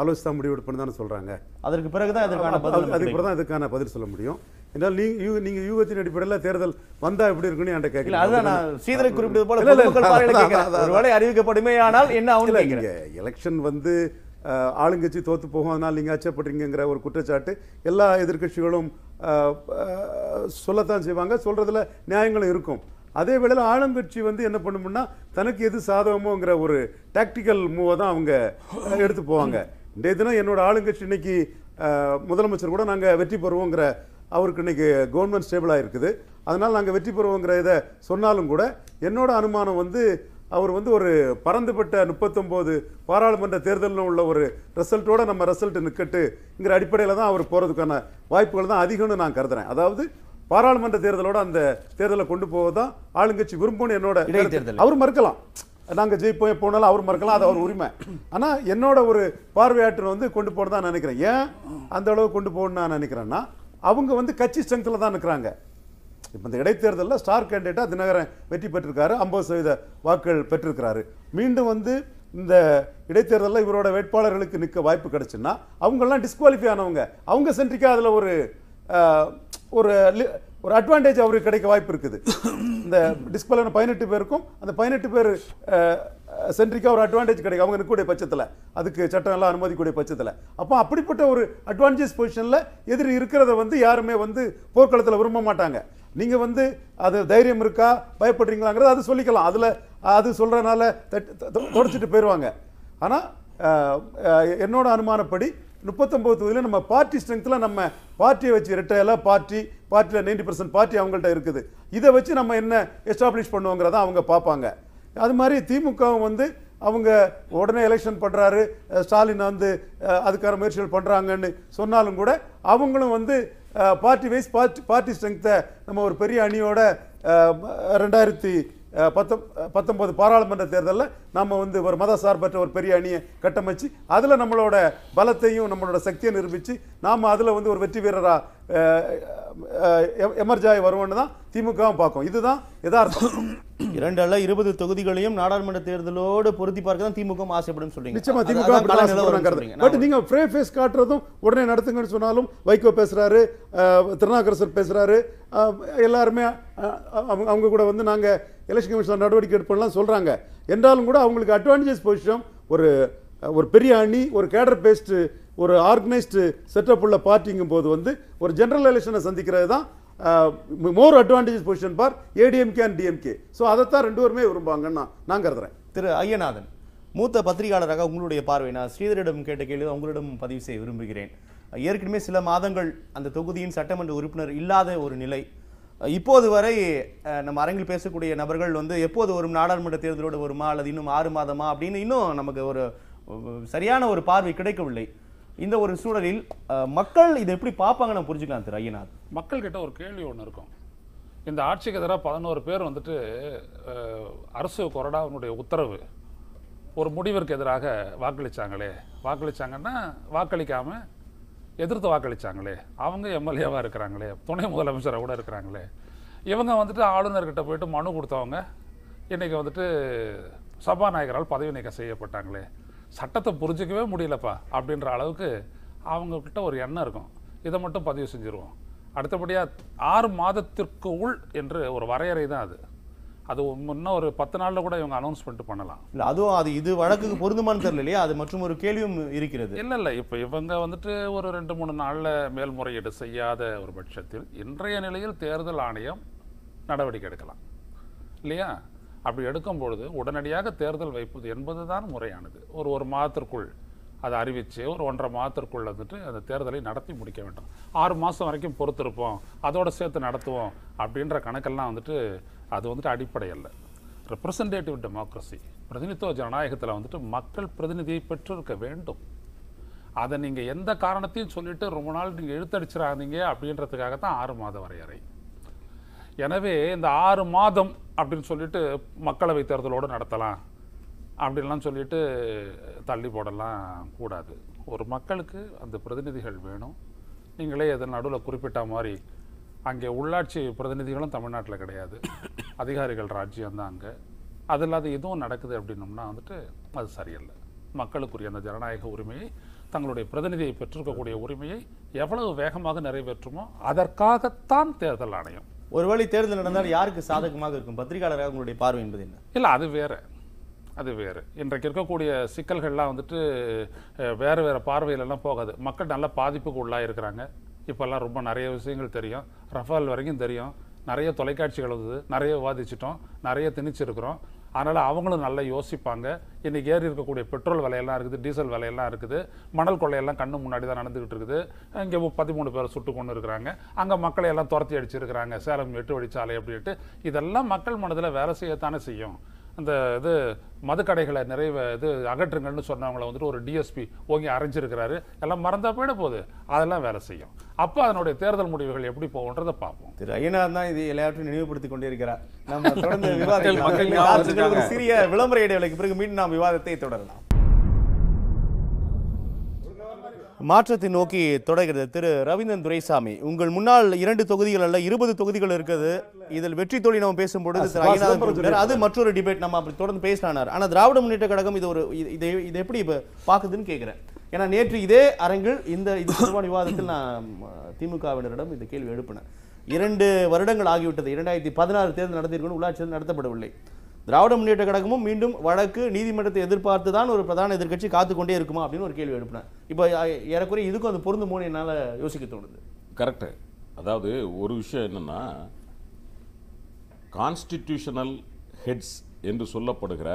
ஆலோசித்து தான் முடிவு எடுப்பேன்னு தானே சொல்கிறாங்க அதற்கு பிறகுதான் இதற்கான பதில் அதுக்கு அப்புறம் தான் இதுக்கான பதில் சொல்ல முடியும். என்றால் நீங்க யூ நீங்கள் யூகத்தின் அடிப்படையில் தேர்தல் வந்தா எப்படி இருக்குன்னு என்கிட்ட கேட்கல அதுதான் நான் ஸ்ரீதரை குறிப்பிட்டது போல ஒருவேளை அறிவிக்கப்படுமே ஆனால் என்ன கேட்கிறேன். நீங்க எலெக்ஷன் வந்து ஆளுங்கட்சி தோத்து போகும் அதனால் நீங்க அச்சப்படுறீங்கிற ஒரு குற்றச்சாட்டு எல்லா அஹ், சொல்லத்தான் செய்வாங்க. சொல்றதுல நியாயங்களும் இருக்கும். அதே வேளையில் ஆளுங்கட்சி வந்து என்ன பண்ணும்னா தனக்கு எது சாதகமோங்கிற ஒரு டாக்டிக்கல் மூவை தான் அவங்க எடுத்து போவாங்க. இன்றைய தினம் என்னோட ஆளுங்கட்சி இன்னைக்கு முதலமைச்சர் கூட நாங்கள் வெற்றி பெறுவோங்கிற அவருக்கு இன்னைக்கு கவர்மெண்ட் ஸ்டேபிளாக இருக்குது. அதனால் நாங்கள் வெற்றி பெறுவோங்கிற இதை சொன்னாலும் கூட என்னோட அனுமானம் வந்து அவர் வந்து ஒரு பறந்துபட்ட முப்பத்தொம்போது பாராளுமன்ற தேர்தலில் உள்ள ஒரு ரிசல்ட்டோட நம்ம ரிசல்ட் நிற்கட்டுங்கிற அடிப்படையில் தான் அவர் போகிறதுக்கான வாய்ப்புகள் தான் அதிகம்னு நான் கருதுறேன். அதாவது பாராளுமன்ற தேர்தலோட அந்த தேர்தலை கொண்டு போவதான் ஆளுங்கட்சி விரும்பும்னு என்னோட. இடைத்தேர்தல். அவர் மறுக்கலாம். நாங்க ஜெயிப்போம் போனாலும் அவர் மறுக்கலாம் அது அவர் உரிமை. ஆனா என்னோட ஒரு பார்வையாற்றல் வந்து கொண்டு போகணும் தான் நினைக்கிறேன். ஏன் அந்த அளவு கொண்டு போகணும்னு நான் நினைக்கிறேன்னா அவங்க வந்து கட்சி ஸ்ட்ரென்த்தில் தான் இருக்கிறாங்க. இப்போ இந்த இடைத்தேர்தலில் ஸ்டார் கேண்டிடேட்டாக தினகரன் வெற்றி பெற்றிருக்காரு ஐம்பது சதவீத வாக்குகள் பெற்றிருக்கிறாரு. மீண்டும் வந்து இந்த இடைத்தேர்தலில் இவரோட வேட்பாளர்களுக்கு நிற்க வாய்ப்பு கிடைச்சுன்னா அவங்கெல்லாம் டிஸ்குவாலிஃபை ஆனவங்க. அவங்க சென்ட்ரிக்காக அதில் ஒரு ஒரு லி- ஒரு அட்வான்டேஜ் அவருக்கு கிடைக்க வாய்ப்பு இருக்குது. இந்த டிஸ்குவாலிஃபை பதினெட்டு பேருக்கும் அந்த பதினெட்டு பேர் சென்ட்ரிக்காக ஒரு அட்வான்டேஜ் கிடைக்கும். அவங்க நிற்கக்கூடிய பட்சத்தில். அதுக்கு சட்டம் எல்லாம் அனுமதிக்கூடிய பட்சத்தில். அப்போ அப்படிப்பட்ட ஒரு அட்வான்டேஜ் பொசிஷனில் எதிரி இருக்கிறத வந்து யாருமே வந்து போர்க்களத்தில் விரும்ப மாட்டாங்க. நீங்கள் வந்து அது தைரியம் இருக்கா? பயப்படுறீங்களாங்கிறத அது சொல்லிக்கலாம். அதில் அது சொல்கிறனால தொடச்சிட்டு போயிடுவாங்க ஆனால் என்னோட அனுமானப்படி முப்பத்தொம்பது தொகுதியில் நம்ம பார்ட்டி ஸ்ட்ரென்த்தில் நம்ம பார்ட்டியை வச்சு ரெட்டையில பார்ட்டி பார்ட்டியில் நைன்டி பர்சன்ட் பார்ட்டி அவங்கள்ட்ட இருக்குது. இதை வச்சு நம்ம என்ன எஸ்டாப்ளிஷ் பண்ணுவோங்கிறத அவங்க பார்ப்பாங்க. அது மாதிரி திமுகவும் வந்து அவங்க உடனே எலெக்ஷன் பண்ணுறாரு ஸ்டாலின் வந்து அதுக்கான முயற்சிகள் பண்ணுறாங்கன்னு சொன்னாலும் கூட அவங்களும் வந்து பார்ட்டி வைஸ் பார்ட்டி பார்ட்டி ஸ்ட்ரென்த்தை நம்ம ஒரு பெரிய அணியோட ரெண்டாயிரத்தி பத்தொம் பத்தொ- பத்தொன்பது பாராளுமன்ற தேர்தலில் நம்ம வந்து ஒரு மத சார்பற்ற ஒரு பெரிய அணியை கட்டமைச்சு அதில் நம்மளோட பலத்தையும் நம்மளோட சக்தியை நிரூபித்து நாம் அதில் வந்து ஒரு வெற்றி வீரராக எமர்ஜாய் வருவோன்னு தான் திமுகவும் பார்க்கும். இதுதான் யதார்த்தம். <coughs> இரண்டு அல்ல இருபது தொகுதிகளையும் நாடாளுமன்ற தேர்தலோடு பொருத்தி பார்க்க தான் திமுக ஆசைப்படும் சொல்றீங்க. நிச்சயமா திமுக. பட் நீங்க ஃப்ரே ஃபேஸ் காட்டுறதும் உடனே நடத்துங்கன்னு சொன்னாலும் வைகோ பேசுறாரு அஹ், திருநாவுக்கரசர் பேசுறாரு எல்லாருமே அவங்க கூட வந்து நாங்க எலெக்ஷன் கமிஷன் நடவடிக்கை எடுப்போம்லாம் சொல்றாங்க. என்றாலும் கூட அவங்களுக்கு அட்வான்டேஜ் பொசிஷன் ஒரு ஒரு பெரிய அணி ஒரு கேடர் பேஸ்டு ஒரு ஆர்கனைஸ்டு செட்டப் உள்ள பார்ட்டிங்கும் போது வந்து ஒரு ஜென்ரல் எலெக்ஷனை சந்திக்கிறது தான் more advantage position for ADMK and DMK so அதைத்தான் ரெண்டு பேருமே விரும்புவாங்கன்னு நான் நான் கருதுறேன். திரு ஐயநாதன் மூத்த பத்திரிகையாளராக உங்களுடைய பார்வை நான் ஸ்ரீதரிடம் கேட்ட கேள்வி உங்களிடம் பதிவு செய்ய விரும்புகிறேன். ஏற்கனவே சில மாதங்கள் அந்த தொகுதியின் சட்டமன்ற உறுப்பினர் இல்லாத ஒரு நிலை. இப்போது வரை நம்ம அரங்கில் பேசக்கூடிய நபர்கள் வந்து எப்போது வரும் நாடாளுமன்ற தேர்தலோடு வருமா அல்லது இன்னும் ஆறு மாதமா அப்படின்னு இன்னும் நமக்கு ஒரு சரியான ஒரு பார்வை கிடைக்கவில்லை. இந்த ஒரு சூழலில் மக்கள் இதை எப்படி பார்ப்பாங்க நம்ம புரிஞ்சுக்கலாம் திரு ஐயநாத் மக்கள்கிட்ட ஒரு கேள்வி ஒன்று இருக்கும். இந்த ஆட்சிக்கு எதிராக பதினோரு பேர் வந்துட்டு அரசு கொறடாவினுடைய உத்தரவு ஒரு முடிவிற்கு எதிராக வாக்களிச்சாங்களே. வாக்களிச்சாங்கன்னா வாக்களிக்காம எதிர்த்து வாக்களிச்சாங்களே. அவங்க எம்எல்ஏவாக இருக்கிறாங்களே. துணை முதலமைச்சராக கூட இருக்கிறாங்களே. இவங்க வந்துட்டு ஆளுநர்கிட்ட போயிட்டு மனு கொடுத்தவங்க இன்றைக்கி வந்துட்டு சபாநாயகரால் பதவி நீக்கம் செய்யப்பட்டாங்களே. சட்டத்தை புரிஞ்சிக்கவே முடியலப்பா அப்படின்ற அளவுக்கு அவங்கக்கிட்ட ஒரு எண்ணம் இருக்கும். இதை மட்டும் பதிவு செஞ்சுருவோம். அடுத்தபடியாக ஆறு மாதத்திற்கு உள் என்று ஒரு வரையறை தான் அது. அது இன்னும் ஒரு பத்து நாளில் கூட இவங்க அனௌன்ஸ்மெண்ட் பண்ணலாம். இல்ல அதுவும் அது இது வழக்குக்கு பொருந்துமான்னு தெரியல இல்லையா? அது மற்றும் ஒரு கேள்வியும் இருக்கிறது. இல்லை இல்லை. இப்போ இவங்க வந்துட்டு ஒரு ரெண்டு மூணு நாளில் மேல்முறையீடு செய்யாத ஒரு பட்சத்தில் இன்றைய நிலையில் தேர்தல் ஆணையம் நடவடிக்கை எடுக்கலாம். இல்லையா? அப்படி எடுக்கும் பொழுது உடனடியாக தேர்தல் வைப்பது என்பதுதான் முறையானது. ஒரு ஒரு மாதத்திற்குள் அதை அறிவித்து ஒரு ஒன்றரை மாதத்திற்குள் வந்துட்டு அந்த தேர்தலை நடத்தி முடிக்க வேண்டும். ஆறு மாதம் வரைக்கும் பொறுத்திருப்போம் அதோட சேர்த்து நடத்துவோம் அப்படின்ற கணக்கெல்லாம் வந்துட்டு அது வந்துட்டு அடிப்படை அல்ல. ரெப்ரசன்டேட்டிவ் டெமோக்ரஸி பிரதிநிதித்துவ ஜனநாயகத்தில் வந்துட்டு மக்கள் பிரதிநிதியை பெற்றிருக்க வேண்டும். அதை நீங்கள் எந்த காரணத்தையும் சொல்லிவிட்டு ரொம்ப நாள் நீங்கள் இழுத்தடிச்சிடாதீங்க அப்படின்றதுக்காக தான் ஆறு மாத வரையறை எனவே இந்த ஆறு மாதம் அப்படின்னு சொல்லிட்டு மக்களவை தேர்தலோடு நடத்தலாம் அப்படின்லாம் சொல்லிட்டு தள்ளி போடலாம் கூடாது. ஒரு மக்களுக்கு அந்த பிரதிநிதிகள் வேணும். நீங்களே எதன் நடுவில் குறிப்பிட்ட மாதிரி அங்கே உள்ளாட்சி பிரதிநிதிகளும் தமிழ்நாட்டில் கிடையாது. அதிகாரிகள் ராஜ்யம்தான் அங்கே. அது இல்லாத எதுவும் நடக்குது அப்படின்னோம்னா வந்துட்டு அது சரியில்லை. மக்களுக்குரிய அந்த ஜனநாயக உரிமையை தங்களுடைய பிரதிநிதியை பெற்றிருக்கக்கூடிய உரிமையை எவ்வளவு வேகமாக நிறைவேற்றுமோ அதற்காகத்தான் தேர்தல் ஆணையம். ஒருவேளை தேர்தல் நடந்தால் யாருக்கு சாதகமாக இருக்கும்? பத்திரிகையாளராக உங்களுடைய பார்வை என்பது என்ன? இல்லை அது வேற. அது வேறு. இன்றைக்கு இருக்கக்கூடிய சிக்கல்கள்லாம் வந்துட்டு வேறு வேறு பார்வையிலெல்லாம் போகாது. மக்கள் நல்ல பாதிப்புக்கு உள்ளாக இருக்கிறாங்க இப்போல்லாம் ரொம்ப நிறைய விஷயங்கள் தெரியும். ரஃபால் வரைக்கும் தெரியும். நிறைய தொலைக்காட்சிகள் வந்தது நிறைய விவாதிச்சிட்டோம். நிறைய திணிச்சிருக்கிறோம். அதனால் அவங்களும் நல்லா யோசிப்பாங்க. இன்றைக்கி ஏறி இருக்கக்கூடிய பெட்ரோல் விலையெல்லாம் இருக்குது டீசல் விலையெல்லாம் இருக்குது. மணல் கொள்ளையெல்லாம் கண்ணு முன்னாடி தான் நடந்துக்கிட்டு இருக்குது. இங்கே பதிமூணு பேர் சுட்டு கொண்டு இருக்கிறாங்க. அங்கே மக்களை எல்லாம் துரத்தி அடிச்சிருக்கிறாங்க. சேலம் எட்டு வழிச்சாலை அப்படின்ட்டு. இதெல்லாம் மக்கள் மனதில் வேலை செய்யத்தானே செய்யும். அந்த இது மதுக்கடைகளை நிறைவு இது அகற்றுங்கன்னு சொன்னவங்களை வந்துட்டு ஒரு டிஎஸ்பி ஓங்கி அரைஞ்சிருக்கிறாரு. எல்லாம் மறந்தா போயிட போகுது. அதெல்லாம் வேலை செய்யும். அப்போ அதனுடைய தேர்தல் முடிவுகள் எப்படி போகுன்றதை பார்ப்போம். திரு ஐயனார் தான் இது எல்லாவற்றையும் நினைவுபடுத்தி கொண்டே இருக்கிறார் நம்ம தொடர்ந்து ஞாபகம் சிறிய விளம்பர இடைவேளைக்கு பிறகு மீண்டும் நாம் விவாதத்தை தொடரலாம். மாற்றத்தை நோக்கி தொடர்கிறது. திரு. ரவீந்திரன் துரைசாமி உங்கள் முன்னால் இரண்டு தொகுதிகள் அல்ல இருபது தொகுதிகள் இருக்குது. இதில் வெற்றி தோழி நம்ம பேசும்பொழுது குறிப்பிட்டார். அது மற்றொரு டிபேட் நம்ம அப்படி தொடர்ந்து பேசினார் ஆனா திராவிட முன்னேற்ற கழகம் இது ஒரு இது- இதை எப்படி இப்ப பாக்குதுன்னு கேட்கிறேன். ஏன்னா நேற்று இதே அரங்கில் இந்த இது தொடர்பான விவாதத்தில் நான் திமுகவினரிடம் இந்த கேள்வி எழுப்பினேன். இரண்டு வருடங்கள் ஆகிவிட்டது. இரண்டாயிரத்தி பதினாறு தேர்தல் நடந்திருக்கணும் உள்ளாட்சி தேர்தல் நடத்தப்படவில்லை. திராவிட முன்னேற்ற கழகமும் மீண்டும் வழக்கு நீதிமன்றத்தை எதிர்பார்த்து தான் ஒரு பிரதான எதிர்க்கட்சி காத்துக்கொண்டே இருக்குமா அப்படின்னு ஒரு கேள்வி எழுப்பினேன். இப்போ ஏறக்குறைய இதுக்கும் அது பொருந்துமோன்னு என்னால் யோசிக்க தோணுது. கரெக்டு. அதாவது ஒரு விஷயம் என்னென்னா கான்ஸ்டிடியூஷனல் ஹெட்ஸ் என்று சொல்லப்படுகிற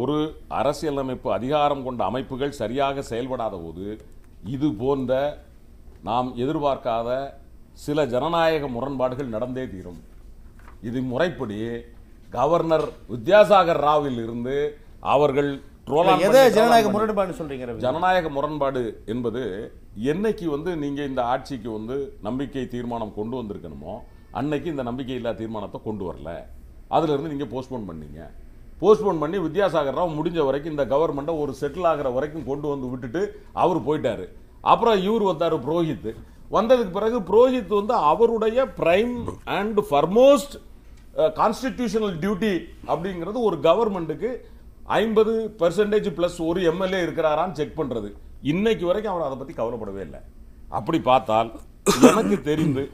ஒரு அரசியலமைப்பு அதிகாரம் கொண்ட அமைப்புகள் சரியாக செயல்படாத போது இது போன்ற நாம் எதிர்பார்க்காத சில ஜனநாயக முரண்பாடுகள் நடந்தே தீரும். இது முறைப்படி கவர்னர் வித்யாசாகர் ராவில் இருந்து அவர்கள் ஜனநாயக முரண்பாடுன்னு சொல்றீங்க? ஜனநாயக முரண்பாடு என்பது என்னைக்கு வந்து நீங்க இந்த ஆட்சிக்கு வந்து நம்பிக்கை தீர்மானம் கொண்டு வந்திருக்கணுமோ அன்னைக்கு இந்த நம்பிக்கை இல்லா தீர்மானத்தை கொண்டு வரல. அதுல இருந்து நீங்க போஸ்ட்போன் பண்ணீங்க. போஸ்ட்போன் பண்ணி வித்யாசாகர் ராவ் முடிஞ்ச வரைக்கும் இந்த கவர்மெண்ட்டை ஒரு செட்டில் ஆகிற வரைக்கும் கொண்டு வந்து விட்டுட்டு அவர் போயிட்டாரு. அப்புறம் இவர் வந்தாரு புரோஹித். வந்ததுக்கு பிறகு புரோஹித் வந்து அவருடைய prime and foremost constitutional duty அப்படிங்கிறது ஒரு கவர்மெண்ட்டுக்கு ஐம்பது பெர்சன்டேஜ் ப்ளஸ் ஒரு எம்எல்ஏ இருக்கிறாரான்னு செக் பண்ணுறது இன்னைக்கு வரைக்கும் அவர் அதை பற்றி கவலைப்படவே இல்லை. அப்படி பார்த்தால் எனக்கு தெரிந்து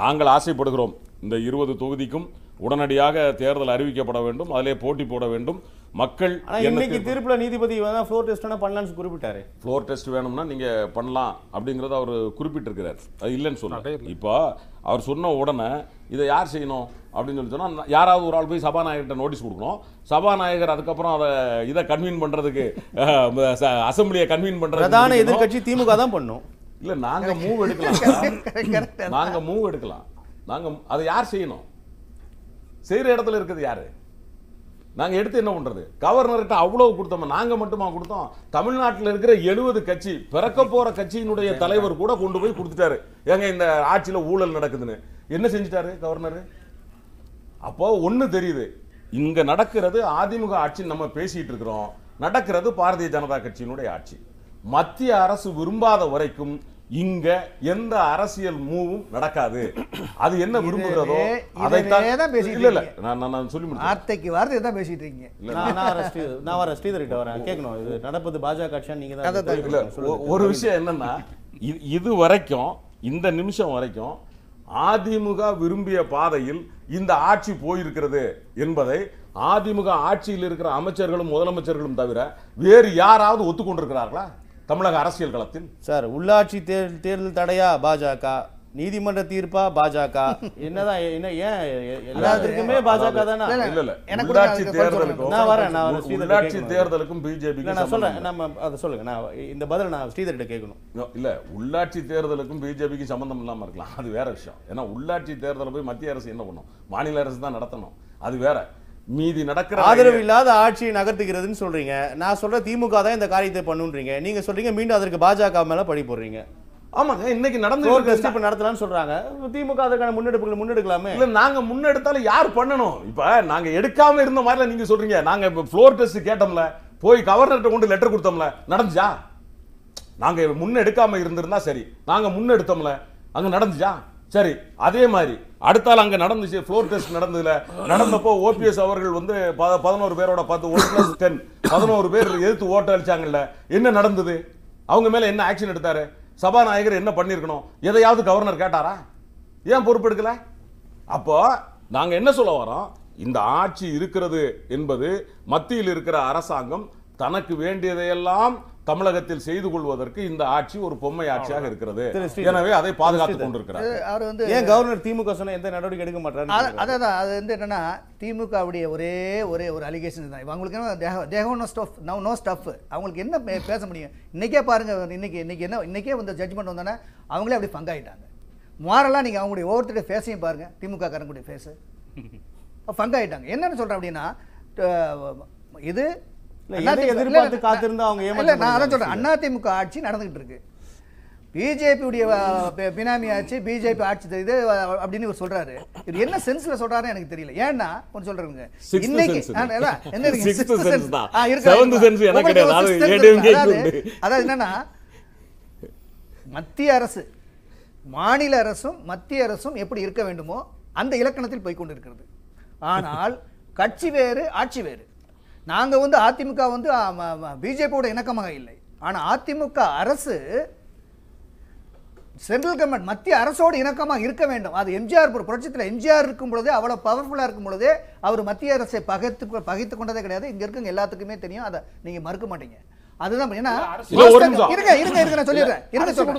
நாங்கள் ஆசைப்படுகிறோம். இந்த இருபது தொகுதிக்கும் உடனடியாக தேர்தல் அறிவிக்கப்பட வேண்டும் அதிலே போட்டி போட வேண்டும். மக்கள் இன்னைக்கு தீர்ப்பு- தீர்ப்புல நீதிபதி வேணா ஃப்ளோர் டெஸ்ட் பண்ணலாம்னு குறிப்பிட்டாரு. ஃப்ளோர் டெஸ்ட் வேணும்னா நீங்க பண்ணலாம் அப்படிங்கறத அவர் குறிப்பிட்டிருக்கிறார். அது இல்லைன்னு சொல்ல இப்போ அவர் சொன்ன உடனே இதை யார் செய்யணும் அப்படின்னு சொல்லி சொன்னா யாராவது ஒரு ஆள் போய் சபாநாயகர்கிட்ட நோட்டீஸ் கொடுக்கணும். சபாநாயகர் அதுக்கப்புறம் அதை இதை கன்வீன் பண்றதுக்கு அசம்பிளியை கன்வீன் பிரதான பண்றதுக்கு எதிர்க்கட்சி திமுக தான் பண்ணும். இல்ல நாங்க மூவ் எடுக்கலாம். Correct. நாங்க மூவ் எடுக்கலாம். நாங்க அதை யார் செய்யணும்? செய்யற இடத்துல இருக்குது யாரு? நாங்க எடுத்து என்ன பண்றது? கவர்னர்கிட்ட அவ்வளவு கொடுத்தோம்? நாங்க மட்டுமா கொடுத்தோம்? தமிழ்நாட்டில் இருக்கிற எழுபது கட்சி பிறக்க போற கட்சியினுடைய தலைவர் கூட கொண்டு போய் கொடுத்துட்டாரு. ஏங்க இந்த ஆட்சியில ஊழல் நடக்குதுன்னு. என்ன செஞ்சுட்டாரு கவர்னர்? அப்போ ஒண்ணு தெரியுது. இங்க நடக்கிறது அதிமுக ஆட்சி நம்ம பேசிட்டு இருக்கிறோம். நடக்கிறது பாரதிய ஜனதா கட்சியினுடைய ஆட்சி. மத்திய அரசு விரும்பாத வரைக்கும் இங்க எந்த அரசியல் மூவும் நடக்காது. <clears throat> அது என்ன விரும்புகிறதோ அதைத்தான் இல்ல இல்ல. நான் நான் சொல்லி முடிச்சேன் வார்த்தைக்கு வார்த்தை தான் பேசிட்டு இருக்கீங்க. நான் நான் வர ஸ்ரீதர்கிட்ட வரேன். கேட்கணும். இது நடப்பது பாஜக நீங்க தான். இல்ல ஒரு விஷயம் என்னன்னா இது- இது வரைக்கும் இந்த நிமிஷம் வரைக்கும் அதிமுக விரும்பிய பாதையில் இந்த ஆட்சி போயிருக்கிறது என்பதை அதிமுக ஆட்சியில் இருக்கிற அமைச்சர்களும் முதலமைச்சர்களும் தவிர வேறு யாராவது ஒத்துக்கொண்டிருக்கிறார்களா? தமிழக அரசியல் களத்தில். சார் உள்ளாட்சி தேர் தேர்தல் தடையா? பாஜக. நீதிமன்ற தீர்ப்பா? பாஜக. என்னதான் என்ன ஏன் எல்லாத்துக்குமே பாஜக தானே? இல்ல, இல்ல உள்ளாட்சி தேர்தலுக்கும் நான் வரேன், நான் உள்ளாட்சி. தேர்தலுக்கும் பிஜேபிக்கு நான் சொல்றேன் நம்ம அதை சொல்லுங்க. நான் இந்த பதில் நான் ஸ்ரீதர்கிட்ட கேட்கணும். இல்ல உள்ளாட்சி தேர்தலுக்கும் பிஜேபிக்கு சம்பந்தம் இல்லாம இருக்கலாம். அது வேற விஷயம். ஏன்னா உள்ளாட்சி தேர்தலை போய் மத்திய அரசு என்ன பண்ணும்? மாநில அரசு தான் நடத்தணும். அது வேற. மீதி நடக்கிற ஆதரவு இல்லாத ஆட்சியை நகர்த்துகிறதுன்னு சொல்றீங்க. நான் சொல்ற திமுக தான் இந்த காரியத்தை பண்ணுன்றீங்க. நீங்க சொல்றீங்க மீண்டும் அதற்கு பாஜக மேல பழி போடுறீங்க. ஆமாங்க இன்னைக்கு நடந்து இருக்கிறது டெஸ்ட் இப்ப நடத்தலாம்னு சொல்றாங்க. திமுக அதற்கான முன்னெடுப்புகள் முன்னெடுக்கலாமே. இல்ல நாங்க முன்னெடுத்தாலும் யார் பண்ணணும்? இப்ப நாங்க எடுக்காம இருந்த மாதிரில நீங்க சொல்றீங்க. நாங்க இப்ப ஃப்ளோர் டெஸ்ட் கேட்டோம்ல போய் கவர்னர்கிட்ட கொண்டு லெட்டர் கொடுத்தோம்ல நடந்துச்சா? நாங்க முன்னெடுக்காம இருந்திருந்தா சரி. நாங்க முன்னெடுத்தோம்ல அங்க நடந்துச்சா? சரி அதே மாதிரி. அடுத்தால் அங்கே நடந்துச்சு ஃப்ளோர் டெஸ்ட் நடந்ததுல. நடந்தப்போ ஓபிஎஸ் அவர்கள் வந்து பதினோரு பேரோட பார்த்து ஒன் பிளஸ் டென் பதினோரு பேர் எதிர்த்து ஓட்டு அளிச்சாங்கல்ல என்ன நடந்தது? அவங்க மேலே என்ன ஆக்ஷன் எடுத்தாரு? சபாநாயகர் என்ன பண்ணியிருக்கணும்? எதையாவது கவர்னர் கேட்டாரா? ஏன் பொறுப்பெடுக்கல? அப்போ நாங்கள் என்ன சொல்ல வரோம்? இந்த ஆட்சி இருக்கிறது என்பது மத்தியில் இருக்கிற அரசாங்கம் தனக்கு வேண்டியதையெல்லாம் தமிழகத்தில் செய்து கொள்வதற்கு இந்த ஆட்சி ஒரு பொம்மை ஆட்சியாக இருக்கிறது. எனவே அதை பாதுகாத்துக் கொண்டிருக்கிறார். அவர் வந்து ஏன் கவர்னர் திமுக சொன்ன எந்த நடவடிக்கை எடுக்க அது- மாட்டாரு அதான் அது வந்து என்னன்னா திமுகவுடைய ஒரே ஒரே ஒரு அலிகேஷன் தான் அவங்களுக்கு என்ன தேக தேகம் no stuff no no stuff அவங்களுக்கு என்ன பேச முடியும்? இன்னைக்கே பாருங்க இன்னைக்கு இன்னைக்கு என்ன இன்னைக்கே வந்து ஜட்ஜ்மெண்ட் வந்தோன்னே அவங்களே அப்படி பங்காயிட்டாங்க மாறலாம் நீங்கள் அவங்களுடைய ஒவ்வொருத்தருடைய ஃபேஸையும் பாருங்க திமுக காரங்களுடைய ஃபேஸு பங்காயிட்டாங்க <laughs> என்னன்னு சொல்கிறேன் அப்படின்னா இது எதிர்பார்த்து காத்திருந்தா அவங்க நான் அதான். சொல்றேன். அதிமுக ஆட்சி நடந்துகிட்டு இருக்கு. பிஜேபியுடைய பினாமி ஆட்சி பிஜேபி ஆட்சி இது அஹ், அப்படின்னு இவர் சொல்றாரு. இது என்ன சென்ஸ்ல சொல்றாருன்னு எனக்கு தெரியல. ஏன்னா ஒன்று சொல்றேங்க Sixth இன்னைக்கு. அதாவது என்னன்னா மத்திய அரசு மாநில அரசும் மத்திய அரசும் எப்படி இருக்க வேண்டுமோ அந்த இலக்கணத்தில் போய் கொண்டிருக்கிறது. ஆனால் கட்சி வேறு ஆட்சி வேறு. நாங்க வந்து அதிமுக வந்து பிஜேபியோட இணக்கமாக இல்லை. ஆனா அதிமுக அரசு சென்ட்ரல் கவர்மெண்ட் மத்திய அரசோடு இணக்கமாக இருக்க வேண்டும். அது எம்ஜிஆர் புரட்சத்தில் எம்ஜிஆர் இருக்கும் பொழுதே அவ்வளவு பவர்ஃபுல்லா இருக்கும் பொழுதே அவர் மத்திய அரசை பகைத்து பகைத்து கொண்டதே கிடையாது. இங்க இருக்கவங்க எல்லாத்துக்குமே தெரியும். அதை நீங்க மறுக்க மாட்டீங்க. அதுதான் ஏன்னா. இருங்க இருங்க இருங்க நான் சொல்லிடுறேன். இருங்க அரசு சொல்றேன்.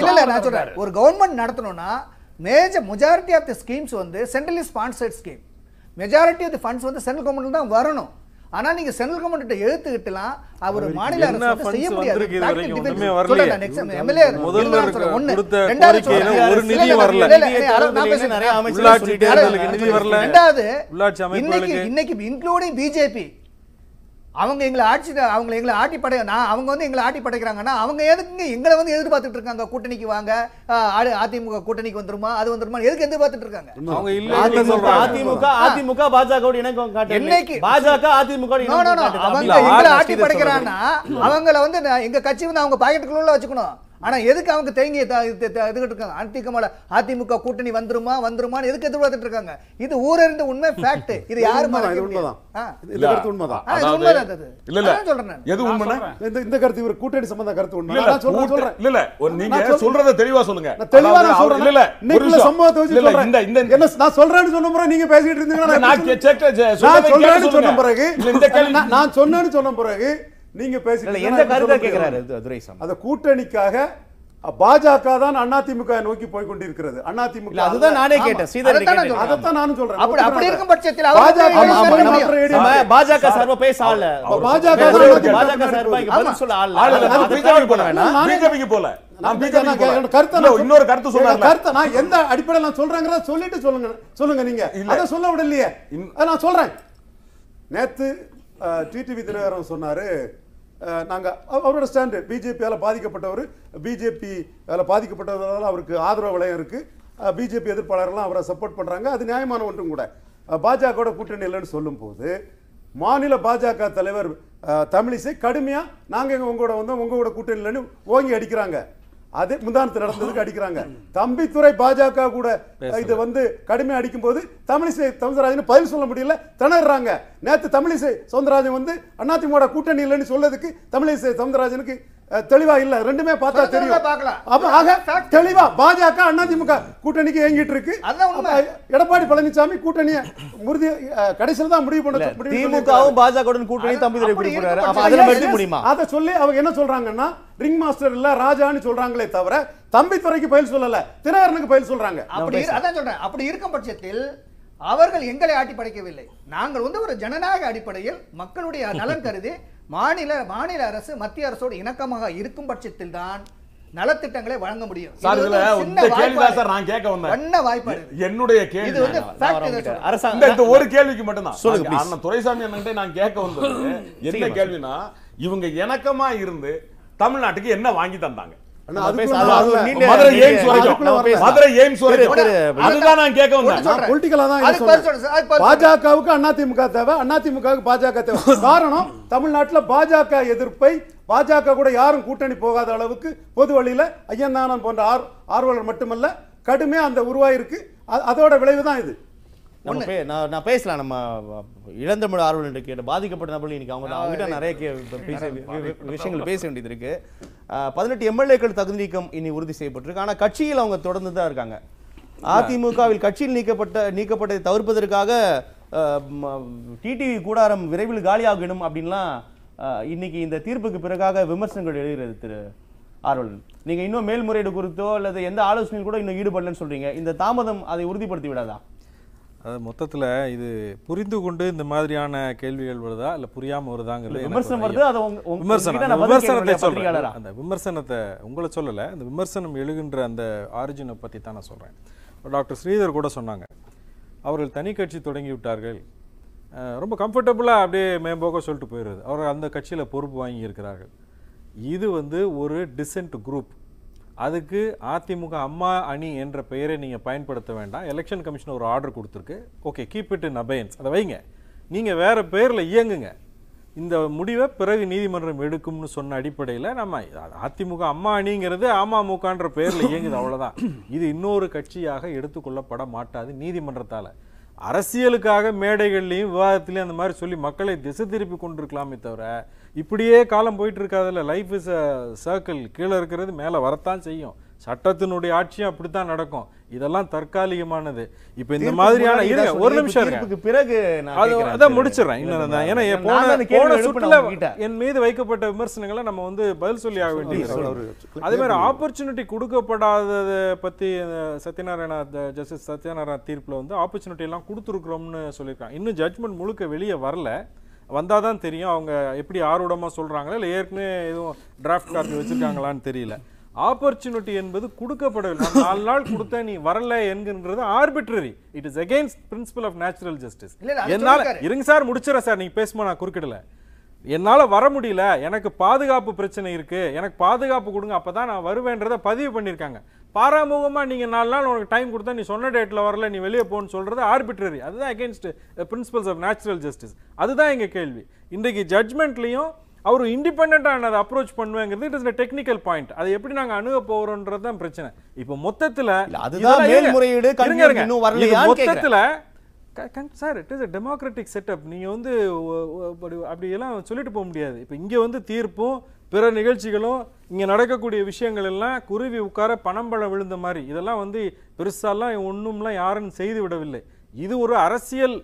இல்ல இல்ல நான். ஒரு government நடத்தணும்னா major majority of the schemes வந்து centrally sponsored scheme majority of the funds வந்து சென்ட்ரல் கவர்மெண்ட் தான் வரணும். ஆனா நீங்க சென்ட்ரல் கவர்மெண்ட் எழுத்துக்கிட்டுலாம் அவர் மாநில அரசு செய்ய முடியாது முதல்ல. கொடுத்த கோரிக்கையில. ஒரு வரல. நிறைய உள்ளாட்சி தேர்தலுக்கு. நிதி வரல. ரெண்டாவது உள்ளாட்சி அமைப்புகளுக்கு இன்னைக்கு இன்க்ளூடிங் பிஜேபி அவங்க எங்களை ஆட்சி அவங்க எங்களை ஆட்டி படை நான் அவங்க வந்து எங்களை ஆட்டி படைக்கிறாங்கன்னா அவங்க எதுக்குங்க எங்களை வந்து எதிர்பார்த்துட்டு இருக்காங்க கூட்டணிக்கு வாங்க அதிமுக கூட்டணிக்கு வந்துருமா அது வந்துருமா எதுக்கு எதிர்பார்த்துட்டு இருக்காங்க அவங்க இல்ல அதிமுக அதிமுக அதிமுக பாஜக இணக்கம் காட்டவில்லை என்னைக்கு? பாஜக அதிமுக. அவங்க? எங்களை. ஆட்டி படைக்கிறான்னா அவங்கள வந்து எங்க கட்சி வந்து அவங்க பாக்கெட்டுக்குள்ள வச்சுக்கணும் ஆனா எதுக்கு அவங்க தேங்கி இதுகிட்டு இருக்காங்க? அதிமுக அதிமுக கூட்டணி வந்துருமா வந்துருமான்னு எதுக்கு எதிர்பார்த்துட்டு இருக்காங்க? இது ஊரறிந்த உண்மை ஃபேக்ட் இது யாரும் உண்மைதான். உண்மைதான். இல்ல இல்ல. சொல்றேன். எது உண்மைன்னா? இந்த இந்த கருத்து இவர் கூட்டணி சம்பந்த கருத்து உண்மை. இல்ல சொல்றேன் இல்ல இல்ல. நீங்க. சொல்றத தெளிவா சொல்லுங்க. நான் தெளிவா சொல்றேன். இல்ல இல்ல. சம்பவத்தை வச்சு சொல்றேன். இந்த இந்த என்ன நான் சொல்றேன்னு சொன்ன முறை நீங்க பேசிட்டு இருந்தீங்கன்னா நான் நான் சொல்றேன்னு சொன்ன. பிறகு நான் சொன்னேன்னு சொன்ன பிறகு நீங்க பேசிட்டு எந்த கருத்தை கேட்கிறாரு துரைசாமி? அந்த கூட்டணிக்காக பாஜக தான் அதிமுக நோக்கி போய் கொண்டிருக்கிறது அதிமுக இல்ல அதுதான் நானே கேட்டேன். ஸ்ரீதர் அதைத்தான் நானும் சொல்றேன். அப்படி அப்படி. இருக்கும் பட்சத்தில் பாஜக பாஜக சார்பா பேச ஆள். பாஜக பாஜக சார்பா இங்க பதில் சொல்ல ஆள் இல்ல. ஆளு இல்ல, நான் அதை பிஜேபி தவறு போல. வேணாம். பிஜேபிக்கு நான். கருத்தை இல்ல, நான் இன்னொரு கருத்து சொல்றேன். கருத்தை நான் எந்த அடிப்படையில் நான் சொல்றேங்கிறத சொல்லிட்டு சொல்லுங்க சொல்லுங்க நீங்க. இல்ல. அதை சொல்ல விடலையே. நான் சொல்றேன். நேத்து டிடிவி தினகரன் சொன்னாரு நாங்கள் அவரோட ஸ்டாண்டு பிஜேபியால் பாதிக்கப்பட்டவர் பிஜேபி பாதிக்கப்பட்டவரால் அவருக்கு ஆதரவு வளையம் இருக்குது பிஜேபி எதிர்ப்பாளர்லாம் அவரை சப்போர்ட் பண்ணுறாங்க அது நியாயமான ஒன்றும் கூட. பாஜக கூட்டணி இல்லைன்னு சொல்லும்போது மாநில பாஜக தலைவர் தமிழிசை கடுமையாக நாங்கள் எங்கள் உங்களோட வந்து உங்களோட கூட்டணி இல்லைன்னு ஓங்கி அடிக்கிறாங்க. அது முந்தானத்து நடந்ததுக்கு அடிக்கிறாங்க. தம்பித்துறை பாஜக கூட இது வந்து கடுமையா அடிக்கும் போது தமிழிசை சவுந்தரராஜன் பதில் சொல்ல முடியல திணறாங்க. நேத்து தமிழிசை சவுந்தரராஜன் வந்து அதிமுக கூட்டணி இல்லைன்னு சொல்லதுக்கு தமிழிசை சவுந்தரராஜனுக்கு தெளிவா இல்ல. ரெண்டுமே பார்த்தா தெரியும். அப்ப ஆக தெளிவா பாஜக அதிமுக கூட்டணிக்கு இயங்கிட்டு இருக்கு. எடப்பாடி பழனிசாமி கூட்டணியை உறுதி கடைசியில தான் முடிவு பண்ண. திமுகவும் பாஜகவுடன் கூட்டணி எடுத்துக்க yes. முடியுமா? அதை சொல்லி அவங்க என்ன சொல்றாங்கன்னா ரிங் மாஸ்டர் இல்ல ராஜான்னு சொல்றாங்களே தவிர தம்பித்துறைக்கு பயில் சொல்லல தினகரனுக்கு பயில் சொல்றாங்க. அப்படி அதான் சொல்றேன். அப்படி இருக்கும் பட்சத்தில் அவர்கள் எங்களை ஆட்டி படைக்கவில்லை நாங்கள் வந்து ஒரு ஜனநாயக அடிப்படையில் மக்களுடைய நலன் கருதி மாநில மாநில அரசு மத்திய அரசோடு இணக்கமாக இருக்கும் பட்சத்தில் தான் நலத்திட்டங்களை வழங்க முடியும் சார் இதுல இந்த கேள்வி தான். சார் நான் கேட்க வந்தேன் பண்ண வாய்ப்பாடு. என்னுடைய கேள்வி இதை. அரசாங்க இந்த இந்த ஒரு கேள்விக்கு மட்டும்தான் சொல்லுங்க. அண்ணன் துரைசாமி அண்ணன்கிட்ட நான் கேட்க வந்தது <coughs> என்ன கேள்வினா இவங்க இணக்கமா இருந்து தமிழ்நாட்டுக்கு என்ன வாங்கி தந்தாங்க பாஜகவுக்கு அதிமுக தேவை. அதிமுகவுக்கு பாஜக தேவை. <laughs> காரணம் தமிழ்நாட்டுல பாஜக எதிர்ப்பை பாஜக கூட யாரும் கூட்டணி போகாத அளவுக்கு பொது வழியில ஐயந்தானம் போன்ற ஆர் ஆர்வலர் மட்டுமல்ல கடுமையா அந்த உருவாயிருக்கு. அதோட விளைவு தான் இது. நம்ம நான் நான் பேசலாம். நம்ம இளந்தமிழ் ஆர்வலர் கேட்ட பாதிக்கப்பட்ட நபர்கள் இன்னைக்கு அவங்க அவங்ககிட்ட நிறைய விஷயங்கள் பேச வேண்டியது இருக்கு பதினெட்டு எம்எல்ஏக்கள் தகுதி நீக்கம் இனி உறுதி செய்யப்பட்டிருக்கு. ஆனா கட்சியில் அவங்க தொடர்ந்து தான் இருக்காங்க. அதிமுகவில் கட்சியில் நீக்கப்பட்ட நீக்கப்பட்டதை தவிர்ப்பதற்காக டிடிவி கூடாரம் விரைவில் காலியாகிடும் அப்படின்லாம் இன்னைக்கு இந்த தீர்ப்புக்கு பிறகாக விமர்சனங்கள் எழுகிறது திரு ஆர்வலன் நீங்க இன்னும் மேல்முறையீடு குறித்தோ அல்லது எந்த ஆலோசனையில் கூட இன்னும் ஈடுபடலன்னு சொல்றீங்க. இந்த தாமதம் அதை உறுதிப்படுத்தி விடாதா? அது மொத்தத்துல இது புரிந்து கொண்டு இந்த மாதிரியான கேள்விகள் வருதா இல்ல புரியாம வருதாங்கிறது விமர்சனம் வருது அதை விமர்சனம். விமர்சனத்தை பத்திரிகையாளரா? அந்த விமர்சனத்தை உங்களை சொல்லல அந்த விமர்சனம் எழுகின்ற அந்த ஆரிஜினை பத்தி தான் நான் சொல்றேன். டாக்டர் ஸ்ரீதர் கூட சொன்னாங்க அவர்கள் தனி கட்சி தொடங்கி விட்டார்கள் ரொம்ப கம்ஃபர்டபுளாக அப்படியே மேம்போக்க சொல்லிட்டு போயிடுறது. அவர் அந்த கட்சியில பொறுப்பு வாங்கி இருக்கிறார்கள். இது வந்து ஒரு டிசென்ட் குரூப் அதுக்கு அதிமுக அம்மா அணி என்ற பெயரை நீங்கள் பயன்படுத்த வேண்டாம். எலெக்ஷன் கமிஷன் ஒரு ஆர்டர் கொடுத்துருக்கு. Okay keep it in abeyance அதை வைங்க. நீங்கள் வேற பெயரில் இயங்குங்க. இந்த முடிவை பிறகு நீதிமன்றம் எடுக்கும்னு சொன்ன அடிப்படையில் நம்ம அதிமுக அம்மா அணிங்கிறது அமமுகன்ற பேரில் இயங்குது அவ்வளோதான் இது இன்னொரு கட்சியாக எடுத்துக்கொள்ளப்பட மாட்டாது நீதிமன்றத்தால். அரசியலுக்காக மேடைகள்லையும் விவாதத்திலையும் அந்த மாதிரி சொல்லி மக்களை திசை திருப்பி கொண்டிருக்கலாமே தவிர இப்படியே காலம் போயிட்டு இருக்காதுல்ல. லைஃப் இஸ் அ சர்க்கிள் கீழே இருக்கிறது மேலே வரத்தான் செய்யும். சட்டத்தினுடைய ஆட்சியும் அப்படித்தான் நடக்கும். இதெல்லாம் தற்காலிகமானது. இப்போ இந்த மாதிரியான இருங்க ஒரு நிமிஷம் இருங்க. பிறகு அதான் முடிச்சிடுறேன். இன்னும் ஏன்னா போன போன சுற்றுல. என் மீது வைக்கப்பட்ட விமர்சனங்களை நம்ம வந்து பதில் சொல்லி ஆக வேண்டியது அதே மாதிரி ஆப்பர்ச்சுனிட்டி கொடுக்கப்படாததை பத்தி சத்யநாராயணா ஜஸ்டிஸ் சத்யநாராயணா தீர்ப்புல வந்து ஆப்பர்ச்சுனிட்டி எல்லாம் கொடுத்துருக்குறோம்னு சொல்லியிருக்காங்க. இன்னும் ஜட்மெண்ட் முழுக்க வெளியே வரல. வந்தாதான் தெரியும். அவங்க எப்படி ஆர்வமா சொல்றாங்களா இல்லை ஏற்கனவே எதுவும் டிராஃப்ட் காப்பி வச்சிருக்காங்களான்னு தெரியல. ஆப்பர்ச்சுனிட்டி என்பது கொடுக்கப்படவில்லை. நாலு நாள் கொடுத்தேன் நீ வரல என்கின்றது arbitrary it is against principle of natural justice என்னால. இருங்க சார் முடிச்சிடறேன் சார் நீங்க பேசுமா நான் குறுக்கிடல. என்னால வர முடியல எனக்கு பாதுகாப்பு பிரச்சனை இருக்கு எனக்கு பாதுகாப்பு கொடுங்க அப்பதான் நான் வருவேன்றதை பதிவு பண்ணிருக்காங்க பாராமுகமா நீங்க நாலு நாள் உனக்கு டைம் கொடுத்தா நீ சொன்ன டேட்ல வரல நீ வெளியே போன்னு சொல்றது ஆர்பிட்ரரி அதுதான் against principles of natural justice அதுதான் எங்க கேள்வி. இன்றைக்கு ஜட்மெண்ட்லயும் அவர் இண்டிபெண்டா அதை அப்ரோச் பண்ணுவேங்கிறது இட் இஸ் டெக்னிக்கல் பாயிண்ட் அதை எப்படி நாங்க அணுக போறோம்ன்றது தான் பிரச்சனை. இப்போ மொத்தத்துல அதுதான். மேல்முறையீடு, மொத்தத்துல sir it is a democratic setup நீங்க வந்து அப்படியெல்லாம் சொல்லிட்டு போக முடியாது. இப்போ இங்க வந்து தீர்ப்பும் பிற நிகழ்ச்சிகளும் இங்க நடக்கக்கூடிய விஷயங்கள் எல்லாம் குருவி உட்கார பணம் பழம் விழுந்த மாதிரி. இதெல்லாம் வந்து பெருசாலாம் ஒண்ணும்லாம் யாரும் செய்து விடவில்லை. இது ஒரு அரசியல்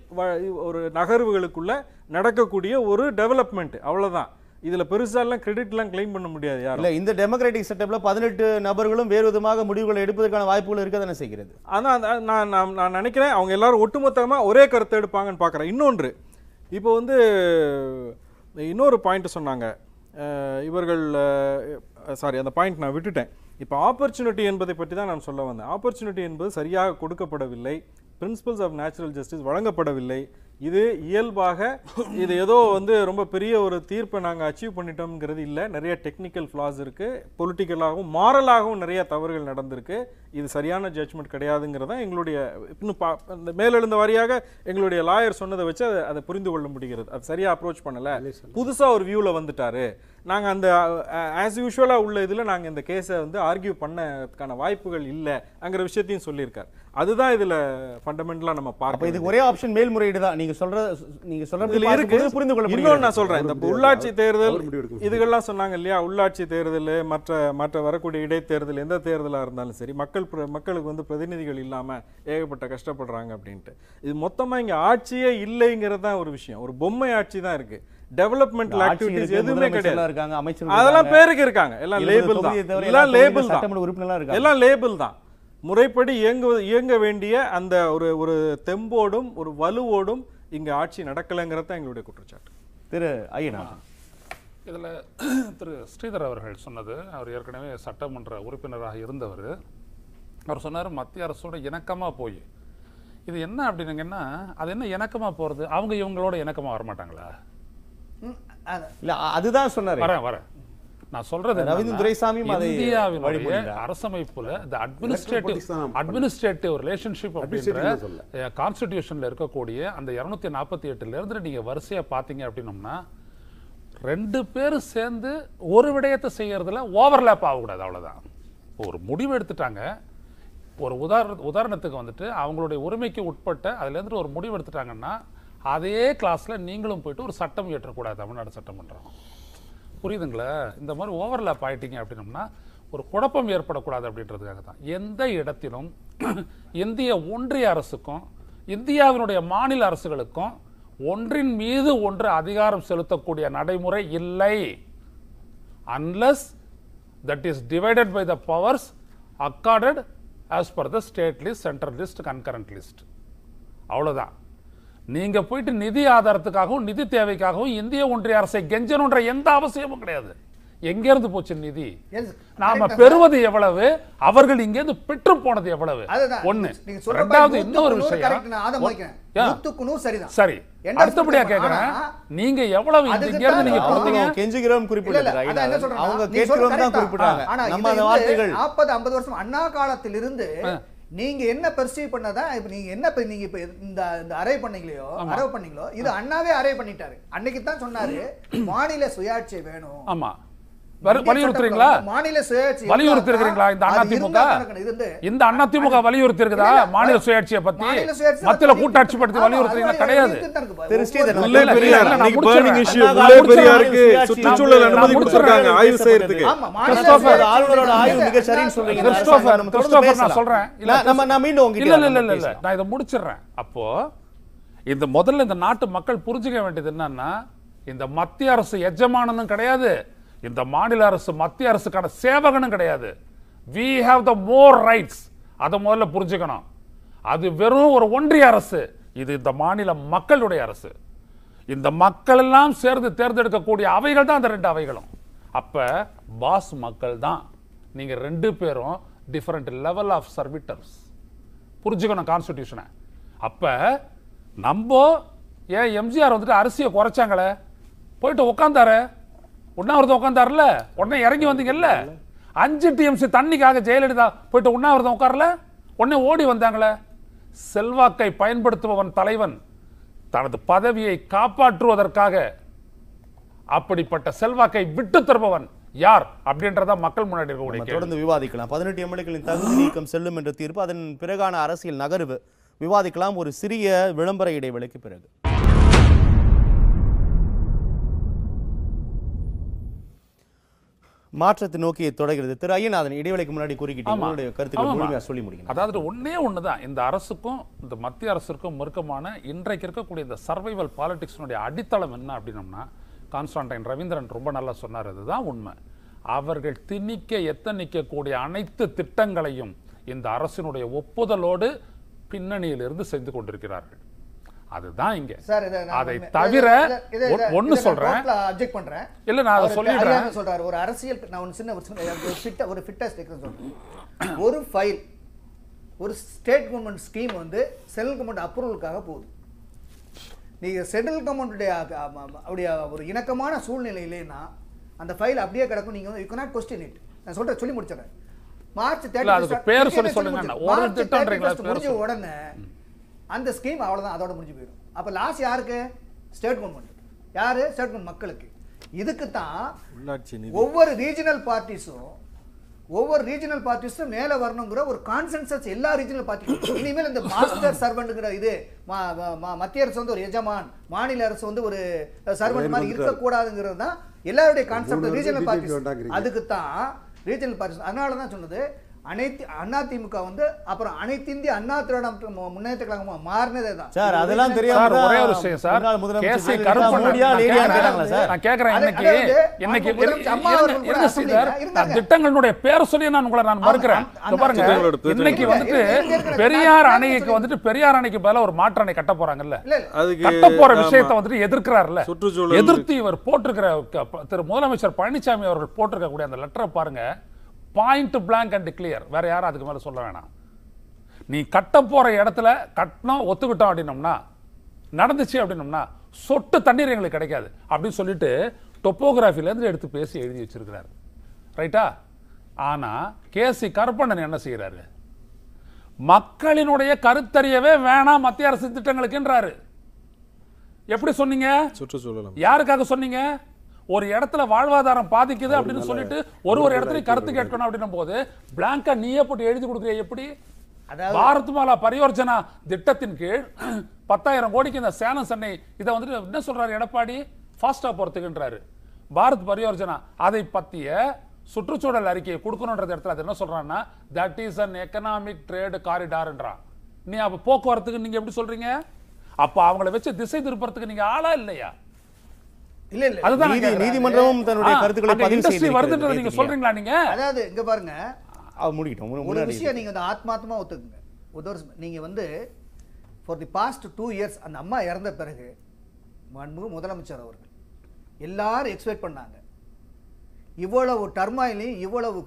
ஒரு நகர்வுகளுக்குள்ள நடக்கக்கூடிய ஒரு டெவலப்மெண்ட் அவ்வளவுதான். இதுல பெருசாலாம் கிரெடிட்லாம் கிளைம் பண்ண முடியாது யாரும். இல்ல இந்த டெமோக்ராட்டிக் செட்டப்ல பதினெட்டு நபர்களும் வேறு விதமாக முடிவுகளை எடுப்பதற்கான வாய்ப்புகள் இருக்க தானே செய்கிறது? அந்த- நான் நான் நான் நினைக்கிறேன் அவங்க எல்லாரும் ஒட்டுமொத்தமா ஒரே கருத்தை எடுப்பாங்கன்னு பார்க்குறேன். இன்னொன்று இப்போ வந்து இன்னொரு பாயிண்ட் சொன்னாங்க. இவர்கள் சாரி அந்த பாயிண்ட் நான் விட்டுட்டேன். இப்போ ஆப்பர்ச்சுனிட்டி என்பதை பற்றி தான் நான் சொல்ல வந்தேன். ஆப்பர்ச்சுனிட்டி என்பது சரியாக கொடுக்கப்படவில்லை. பிரின்சிபல்ஸ் ஆஃப் நேச்சுரல் ஜஸ்டிஸ் வழங்கப்படவில்லை. இது இயல்பாக இது ஏதோ வந்து ரொம்ப பெரிய ஒரு தீர்ப்பை நாங்கள் அச்சீவ் பண்ணிட்டோம்ங்கிறது இல்லை. நிறைய டெக்னிக்கல் ஃப்ளாஸ் இருக்கு. பொலிட்டிக்கலாகவும் மாரலாகவும் நிறைய தவறுகள் நடந்திருக்கு. இது சரியான ஜட்ஜ்மெண்ட் கிடையாதுங்கிறதா எங்களுடைய இன்னும் பா இந்த மேலெழுந்த வாரியாக எங்களுடைய லாயர் சொன்னதை வச்சு அதை அதை புரிந்து கொள்ள முடிகிறது. அது சரியா அப்ரோச் பண்ணல. புதுசா ஒரு வியூல வந்துட்டாரு. நாங்க அந்த ஆஸ் யூஷுவலா உள்ள இதுல நாங்க இந்த கேஸை வந்து ஆர்கியூ பண்ணதுக்கான வாய்ப்புகள் இல்லை அங்கிற விஷயத்தையும் சொல்லியிருக்கார் அதுதான் இதுல ஃபண்டமெண்டலா நம்ம பார்க்க இதுக்கு ஒரே ஆப்ஷன் மேல்முறையீடு தான். நீங்க சொல்ற நீங்க சொல்றது இதுல இருக்கு. புரிந்து கொள்ள இன்னொன்னு நான் சொல்றேன். இந்த உள்ளாட்சி தேர்தல் இதுகள்லாம் சொன்னாங்க இல்லையா? உள்ளாட்சி தேர்தல் மற்ற மற்ற வரக்கூடிய இடைத்தேர்தல் எந்த தேர்தலா இருந்தாலும் சரி மக்கள் மக்களுக்கு வந்து பிரதிநிதிகள் இல்லாம ஏகப்பட்ட கஷ்டப்படுறாங்க அப்படின்ட்டு. இது மொத்தமா இங்க ஆட்சியே இல்லைங்கிறது தான் ஒரு விஷயம். ஒரு பொம்மை ஆட்சி தான் இருக்கு. டெவலப்மெண்டல் ஆட்சி ஆக்டிவிட்டிஸ் இருக்கு, எதுவுமே கிடையாது. இருக்காங்க அமைச்சர்கள் அதெல்லாம். பேருக்கு இருக்காங்க. எல்லாம் லேபிள் தான். எல்லாம் எல்லா லேபிள் சட்டமன்ற உறுப்பினர்லாம் இருக்காங்க. எல்லாம் லேபிள் தான். முறைப்படி இயங்கு இயங்க வேண்டிய அந்த ஒரு ஒரு தெம்போடும் ஒரு வலுவோடும் இங்க ஆட்சி நடக்கலைங்கிறது தான் எங்களுடைய குற்றச்சாட்டு. திரு ஐயனா. இதில் திரு ஸ்ரீதர் அவர்கள் சொன்னது அவர் ஏற்கனவே சட்டமன்ற உறுப்பினராக இருந்தவர். அவர் சொன்னார் மத்திய அரசோட இணக்கமாக போய். இது என்ன அப்படின்னீங்கன்னா அது என்ன இணக்கமாக போகிறது அவங்க இவங்களோட இணக்கமாக வரமாட்டாங்களா? இல்ல அதுதான் சொன்னாரு. வரேன் வரேன். நான் சொல்றது ரவீந்திர அதை இந்தியாவினுடைய. அரசமைப்புல இந்த அட்மினிஸ்ட்ரேட்டிவ் அட்மினிஸ்ட்ரேட்டிவ் ரிலேஷன்ஷிப் அப்படின்ற சொல்ல. கான்ஸ்டிடியூஷன்ல இருக்கக்கூடிய அந்த இருநூத்தி நாற்பத்தி எட்டுல இருந்து நீங்க வரிசையா பாத்தீங்க அப்படின்னம்னா ரெண்டு பேரும் சேர்ந்து ஒரு விடயத்தை செய்யறதுல ஓவர்லேப் ஆகக்கூடாது அவ்வளவுதான். இப்போ ஒரு முடிவு எடுத்துட்டாங்க. ஒரு உதாரண உதாரணத்துக்கு வந்துட்டு அவங்களுடைய உரிமைக்கு உட்பட்ட அதுல இருந்து ஒரு முடிவு எடுத்துட்டாங்கன்னா அதே கிளாஸில் நீங்களும் போயிட்டு ஒரு சட்டம் இயற்றக்கூடாது தமிழ்நாடு சட்டமன்றம் புரியுதுங்களா? இந்த மாதிரி ஓவர்லேப் ஆகிட்டீங்க அப்படின்னம்னா ஒரு குழப்பம் ஏற்படக்கூடாது அப்படின்றதுக்காக தான். எந்த இடத்திலும் <clears throat> இந்திய ஒன்றிய அரசுக்கும் இந்தியாவினுடைய மாநில அரசுகளுக்கும் ஒன்றின் மீது ஒன்று அதிகாரம் செலுத்தக்கூடிய நடைமுறை இல்லை. Unless that is divided by the powers accorded as per the state list central list concurrent list அவ்வளோதான் நீங்க போயிட்டு நிதி ஆதாரத்துக்காகவும் நிதி தேவைக்காகவும் இந்திய ஒன்றிய அரசை கெஞ்சணுன்ற எந்த அவசியமும் கிடையாது. எங்க இருந்து போச்சு நிதி? நாம. பெறுவது எவ்வளவு? அவர்கள் இங்கிருந்து பெற்று போனது எவ்வளவு. ஒண்ணு. ரெண்டாவது இன்னொரு விஷயம். சரி. அடுத்தபடியா. கேக்குறேன். நீங்க எவ்வளவு இங்க இருந்து நீங்க கொடுத்தீங்க? கெஞ்சுகிறோம் சொல்றேன்னா, அவங்க கேட்கிறோம் தான். குறிப்பிடுறாங்க. ஆனா நம்ம அந்த வார்த்தைகள். 40, 50 வருஷம் அண்ணா காலத்திலிருந்து நீங்க என்ன பெர்சீவ் பண்ணதா இப்ப நீங்க என்ன இப்ப நீங்க இப்ப இந்த இந்த அரை பண்ணீங்களோ அரவு பண்ணீங்களோ இது அண்ணாவே அரை பண்ணிட்டாரு. அன்னைக்கு தான் சொன்னாரு மாநில சுயாட்சி வேணும். ஆமா. வரு- இந்திய வலியுறுத்துறீங்களா? மாநில சுயாட்சி வலியுறுத்தி இருக்கிறீங்களா இந்த அதிமுக. இது வந்து இந்த அதிமுக வலியுறுத்தி இருக்குதா மாநில சுயாட்சியை பத்தி? மத்தியில பத்தி- கூட்டாட்சி படுத்தி வலியுறுத்துறீங்களா? கிடையாது. சுற்றுச்சூழல் அனுமதி. கொடுத்திருக்காங்க. ஆய்வு செய்யறதுக்கு. கிறிஸ்டோபர், ஆளுநரோட ஆய்வு மிக சரின்னு சொல்றீங்க. கிறிஸ்டோபர், கிறிஸ்டோபர் நான். சொல்றேன். இல்ல, நான் நம்ம- நான் மீண்டும் உங்ககிட்ட இல்ல, இல்ல, இல்ல. நான் இதை முடிச்சிடுறேன். அப்போ இந்த முதல்ல இந்த நாட்டு மக்கள் புரிஞ்சுக்க வேண்டியது என்னன்னா இந்த மத்திய அரசு எஜமானனும் கிடையாது. இந்த மாநில அரசு மத்திய அரசுக்கான சேவகனும் கிடையாது. We have the more rights அதை முதல்ல புரிஞ்சுக்கணும். அது வெறும் ஒரு ஒன்றிய அரசு. இது இந்த மாநில மக்களுடைய அரசு. இந்த மக்கள் எல்லாம் சேர்ந்து தேர்ந்தெடுக்கக்கூடிய அவைகள் தான் அந்த ரெண்டு அவைகளும். அப்போ பாஸ் மக்கள் தான். நீங்கள் ரெண்டு பேரும் டிஃப்ரெண்ட் லெவல் ஆஃப் சர்விட்டர்ஸ் புரிஞ்சுக்கணும் கான்ஸ்டியூஷனை அப்போ நம்ம ஏன் எம்ஜிஆர் வந்துட்டு அரிசியை குறைச்சாங்களே? போயிட்டு உட்காந்தாரு உண்ணாவிரதம் உட்காந்தாருல உடனே இறங்கி வந்தீங்கல்ல? அஞ்சு டிஎம்சி தண்ணிக்காக ஜெயலலிதா போயிட்டு உண்ணாவிரதம் உட்காரல உடனே ஓடி வந்தாங்களே. செல்வாக்கை பயன்படுத்துபவன் தலைவன் தனது பதவியை காப்பாற்றுவதற்காக அப்படிப்பட்ட செல்வாக்கை விட்டு தருபவன் யார் அப்படின்றத மக்கள் முன்னாடி இருக்கக்கூடிய. தொடர்ந்து விவாதிக்கலாம். பதினெட்டு எம்எல்ஏக்களின் தகுதி நீக்கம் செல்லும் என்ற தீர்ப்பு அதன் பிறகான அரசியல் நகர்வு. விவாதிக்கலாம். ஒரு சிறிய விளம்பர இடைவேளைக்கு பிறகு. மாற்றத்தை நோக்கி தொடர்கிறது. திரு ஐயநாதன் இடைவேளைக்கு முன்னாடி குறுக்கிட்டு. உங்களுடைய கருத்துக்களை ஆமாமா. முழுமையா சொல்லி முடிக்கணும் அதாவது ஒண்ணே ஒண்ணுதான். இந்த அரசுக்கும் இந்த மத்திய அரசுக்கும் நெருக்கமான இன்றைக்கு இருக்கக்கூடிய இந்த சர்வைவல் பாலிடிக்ஸ்னுடைய அடித்தளம் என்ன அப்படின்னம்னா கான்ஸ்டான்டைன் ரவீந்திரன் ரொம்ப நல்லா சொன்னார். அதுதான் உண்மை. அவர்கள் திணிக்க எத்தனிக்கக்கூடிய அனைத்து திட்டங்களையும் இந்த அரசினுடைய ஒப்புதலோடு பின்னணியிலிருந்து செய்து கொண்டிருக்கிறார்கள். அதுதான் இங்க. அதை தவிர இதை- இதை- ஒ- இதை- ஒண்ணு இதை நான் சொல்றேன். object பண்றேன். இல்ல நான் அதை சொல்லிடுறேன். சொல்றாரு. ஒரு அரசியல் நான் ஒரு சின்ன ஒரு ஃபிட்ட ஒரு ஃபிட்டஸ்ட் சொல்றேன். ஒரு ஃபைல் ஒரு ஸ்டேட் கவர்மெண்ட் ஸ்கீம் வந்து சென்ட்ரல் கவர்மெண்ட் அப்ரூவலுக்காக போகுது. நீங்க சென்ட்ரல் கவர்மெண்ட்டுடைய அப்படிய ஒரு இணக்கமான சூழ்நிலையிலேனா அந்த ஃபைல் அப்படியே கிடக்கும். நீங்க வந்து யூ cannot கொஸ்டின் இட் நான் சொல்றேன் சொல்லி முடிச்சிடறேன். மார்ச் அதுக்கு பேர் சொல்லி சொல்லுங்க. ஒரு? பேர் முடிஞ்ச. உடனே அந்த ஸ்கீம் அவ்வளவுதான் அதோட முடிஞ்சு போயிடும். அப்ப லாஸ் யாருக்கு? ஸ்டேட் கவர்மெண்ட் யாரு? ஸ்டேட் கவர்மெண்ட் மக்களுக்கு இதுக்கு தான் ஒவ்வொரு ரீஜனல் பார்ட்டிஸும் ஒவ்வொரு ரீஜனல் பார்ட்டிஸும் மேல வரணுங்கிற ஒரு கான்சென்சஸ் எல்லா ரீஜனல் பார்ட்டிக்கும் இனிமேல் இந்த மாஸ்டர் சர்வெண்ட்ங்கிற இது மத்திய அரசு வந்து ஒரு எஜமான் மாநில அரசு வந்து ஒரு சர்வெண்ட் மாதிரி இருக்கக்கூடாதுங்கிறது தான் எல்லாருடைய கான்செப்ட் ரீஜனல் பார்ட்டிஸ். அதுக்கு தான் ரீஜனல் பார்ட்டிஸ் அதனால தான் சொன்னது அனைத்து அதிமுக வந்து அப்புறம் அனைத்து இந்திய அண்ணா திராவிட முன்னேற்ற கழகமா மாறினதே தான் சார் அதெல்லாம் தெரியாம சார் தான் ஒரே ஒரு விஷயம் சார் கேசி நான் கேக்குறேன். சார் நான் கேக்குறேன் இன்னைக்கு இன்னைக்கு. நான் திட்டங்களுடைய பேரை சொல்லி நான் உங்களை நான் மறுக்கிறேன் பாருங்க இன்னைக்கு. வந்துட்டு. பெரியார் அணைக்கு. வந்துட்டு பெரியார் அணைக்கு பதிலா ஒரு மாற்று அணை கட்ட போறாங்கல்ல இல்ல இல்ல அதுக்கு கட்ட போற. விஷயத்தை வந்துட்டு எதிர்க்கிறார்ல சுற்றுச்சூழல் எதிர்த்து இவர் போட்டிருக்கிற திரு முதலமைச்சர் பழனிசாமி அவர்கள் போட்டிருக்கக்கூடிய அந்த லெட்டரை பாருங்க பாயிண்ட் பிளாங்க் அண்ட் கிளியர் வேற யாரும் அதுக்கு மேல சொல்ல வேணாம். நீ கட்ட போற இடத்துல கட்டணும் ஒத்துக்கிட்டோம் அப்படின்னம்னா நடந்துச்சு அப்படின்னம்னா சொட்டு தண்ணீர் எங்களுக்கு கிடைக்காது. அப்படின்னு சொல்லிட்டு டொப்போகிராஃபில இருந்து எடுத்து பேசி எழுதி வச்சிருக்கிறாரு. ரைட்டா ஆனா கேசி கருப்பண்ணன் என்ன செய்யறாரு மக்களினுடைய கருத்தறியவே வேணாம் மத்திய அரசு திட்டங்களுக்குன்றாரு. எப்படி சொன்னீங்க? சுற்றுச்சூழல். யாருக்காக சொன்னீங்க? ஒரு இடத்துல வாழ்வாதாரம் பாதிக்குது அப்படின்னு சொல்லிட்டு ஒரு ஒரு இடத்துலயும் கருத்து கேட்கணும் அப்படின்னும் போது பிளாங்கா நீயே போட்டு எழுதி கொடுக்குற எப்படி? அதாவது- பாரத் மாலா பரியோர்ஜனா திட்டத்தின் கீழ் <clears throat> பத்தாயிரம் கோடிக்கு இந்த சேலம் சென்னை இதை வந்துட்டு என்ன சொல்றாரு எடப்பாடி? ஃபாஸ்டா போறதுக்குன்றாரு. பாரத் பரியோர்ஜனா அதை பத்திய சுற்றுச்சூழல் அறிக்கையை கொடுக்கணுன்றது இடத்துல அது என்ன சொல்றான்னா that is an economic trade காரிடார்ன்றான் நீ அப்ப போக்குவரத்துக்கு நீங்க எப்படி சொல்றீங்க? அப்ப அவங்கள வச்சு திசை திருப்பறதுக்கு நீங்க ஆளா இல்லையா? இல்ல இல்ல. அதுதான். நீதிமன்றமும் தன்னுடைய கருத்துக்களை பதிவு செய்திருக்கிறது. வருதுன்றதை நீங்க? சொல்றீங்களா நீங்க? அதாவது இங்க பாருங்க. அது முடிக்கட்டும். ஒரு விஷயம் நீங்க வந்து ஆத்மாத்மா ஒத்துக்குங்க. ஒரு நீங்க வந்து for the past two years அந்த அம்மா இறந்த பிறகு மாண்புமிகு முதலமைச்சர் அவர்கள் எல்லாரும் எக்ஸ்பெக்ட் பண்ணாங்க. இவ்வளவு டர்மாயிலையும் இவ்வளவு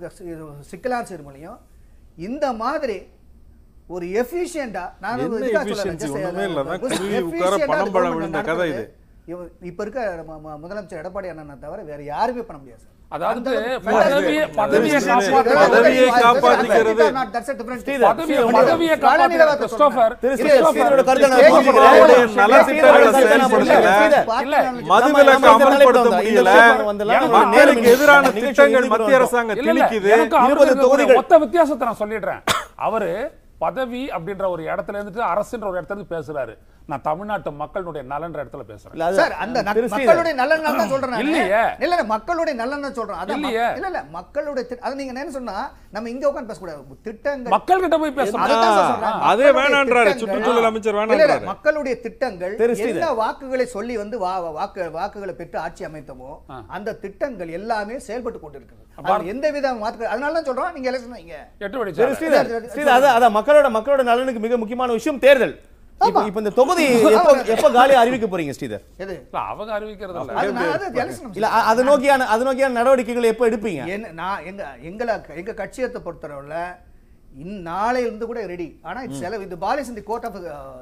சிக்கலான சிறுமலையும் இந்த மாதிரி ஒரு எஃபிஷியண்டா நான் இதுக்காக சொல்லல, இப்ப இருக்க முதலமைச்சர் எடப்பாடி அண்ணனை தவிர வேற யாருமே பண்ண முடியாது. சார் அதாவது பதவியை fantastic. பதவியை கிறிஸ்டோபர் நலத்திட்டங்களை செயல்படுத்தல. மதுவிலக்கு அமல்படுத்த முடியல. மக்களுக்கு எதிரான திட்டங்கள் மத்திய அரசாங்கம் திணிக்குது இருபது தொகுதிகள். மொத்த வித்தியாசத்தை நான் சொல்லிடுறேன். அவரு பதவி அப்படின்ற ஒரு இடத்துல இருந்துட்டு அரசுன்ற ஒரு இடத்துல இருந்து பேசுறாரு. நான் தமிழ்நாட்டு மக்களுடைய நலன்ற இடத்துல பேசுறேன் இல்ல, அது- சார் அந்த. மக்களுடைய நலன் தான் சொல்றேன் நானு. இல்லையே. இல்ல இல்ல மக்களுடைய நலன் தான் சொல்றேன் அதான் ம- இல்லையே. இல்ல இல்ல மக்களுடைய அது நீங்க என்ன சொன்னா நம்ம இங்க உட்கார்ந்து பேச கூடாது திட்டங்கள் மக்கள் கிட்ட போய் பேசணும். அதே மக்களுடைய வேணான்றாரு திட்டங்கள். சுற்றுச்சூழல் அமைச்சர் வேணான்றாரு மக்களுடைய திட்டங்கள். என்ன வாக்குகளை சொல்லி வந்து வா- வா- வாக்கு வாக்குகளை பெற்று ஆட்சி அமைத்தோமோ அந்த திட்டங்கள் எல்லாமே செயல்பட்டு கொண்டிருக்கிறது எந்த வித மாற்று அதனால தான் சொல்றோம் நீங்க எலெக்ஷன் வைங்க எட்டு அதான் மக்களோட மக்களோட நலனுக்கு மிக முக்கியமான விஷயம் தேர்தல் இப்ப இப்ப இந்த தொகுதி <laughs> எப்ப எப்ப காலியா அறிவிக்க போறீங்க ஸ்ரீதர்? அவங்க அறிவிக்கிறது இல்ல அது நோக்கியான அது நோக்கியான நடவடிக்கைகளை எப்ப எடுப்பீங்க? என்ன நான் எங்க எங்களை எங்க கட்சியத்தை பொறுத்தளவுல நாளையில இருந்து கூட ரெடி ஆனா இது செலவு இது பாலிஸ் இந்த கோர்ட் ஆஃப்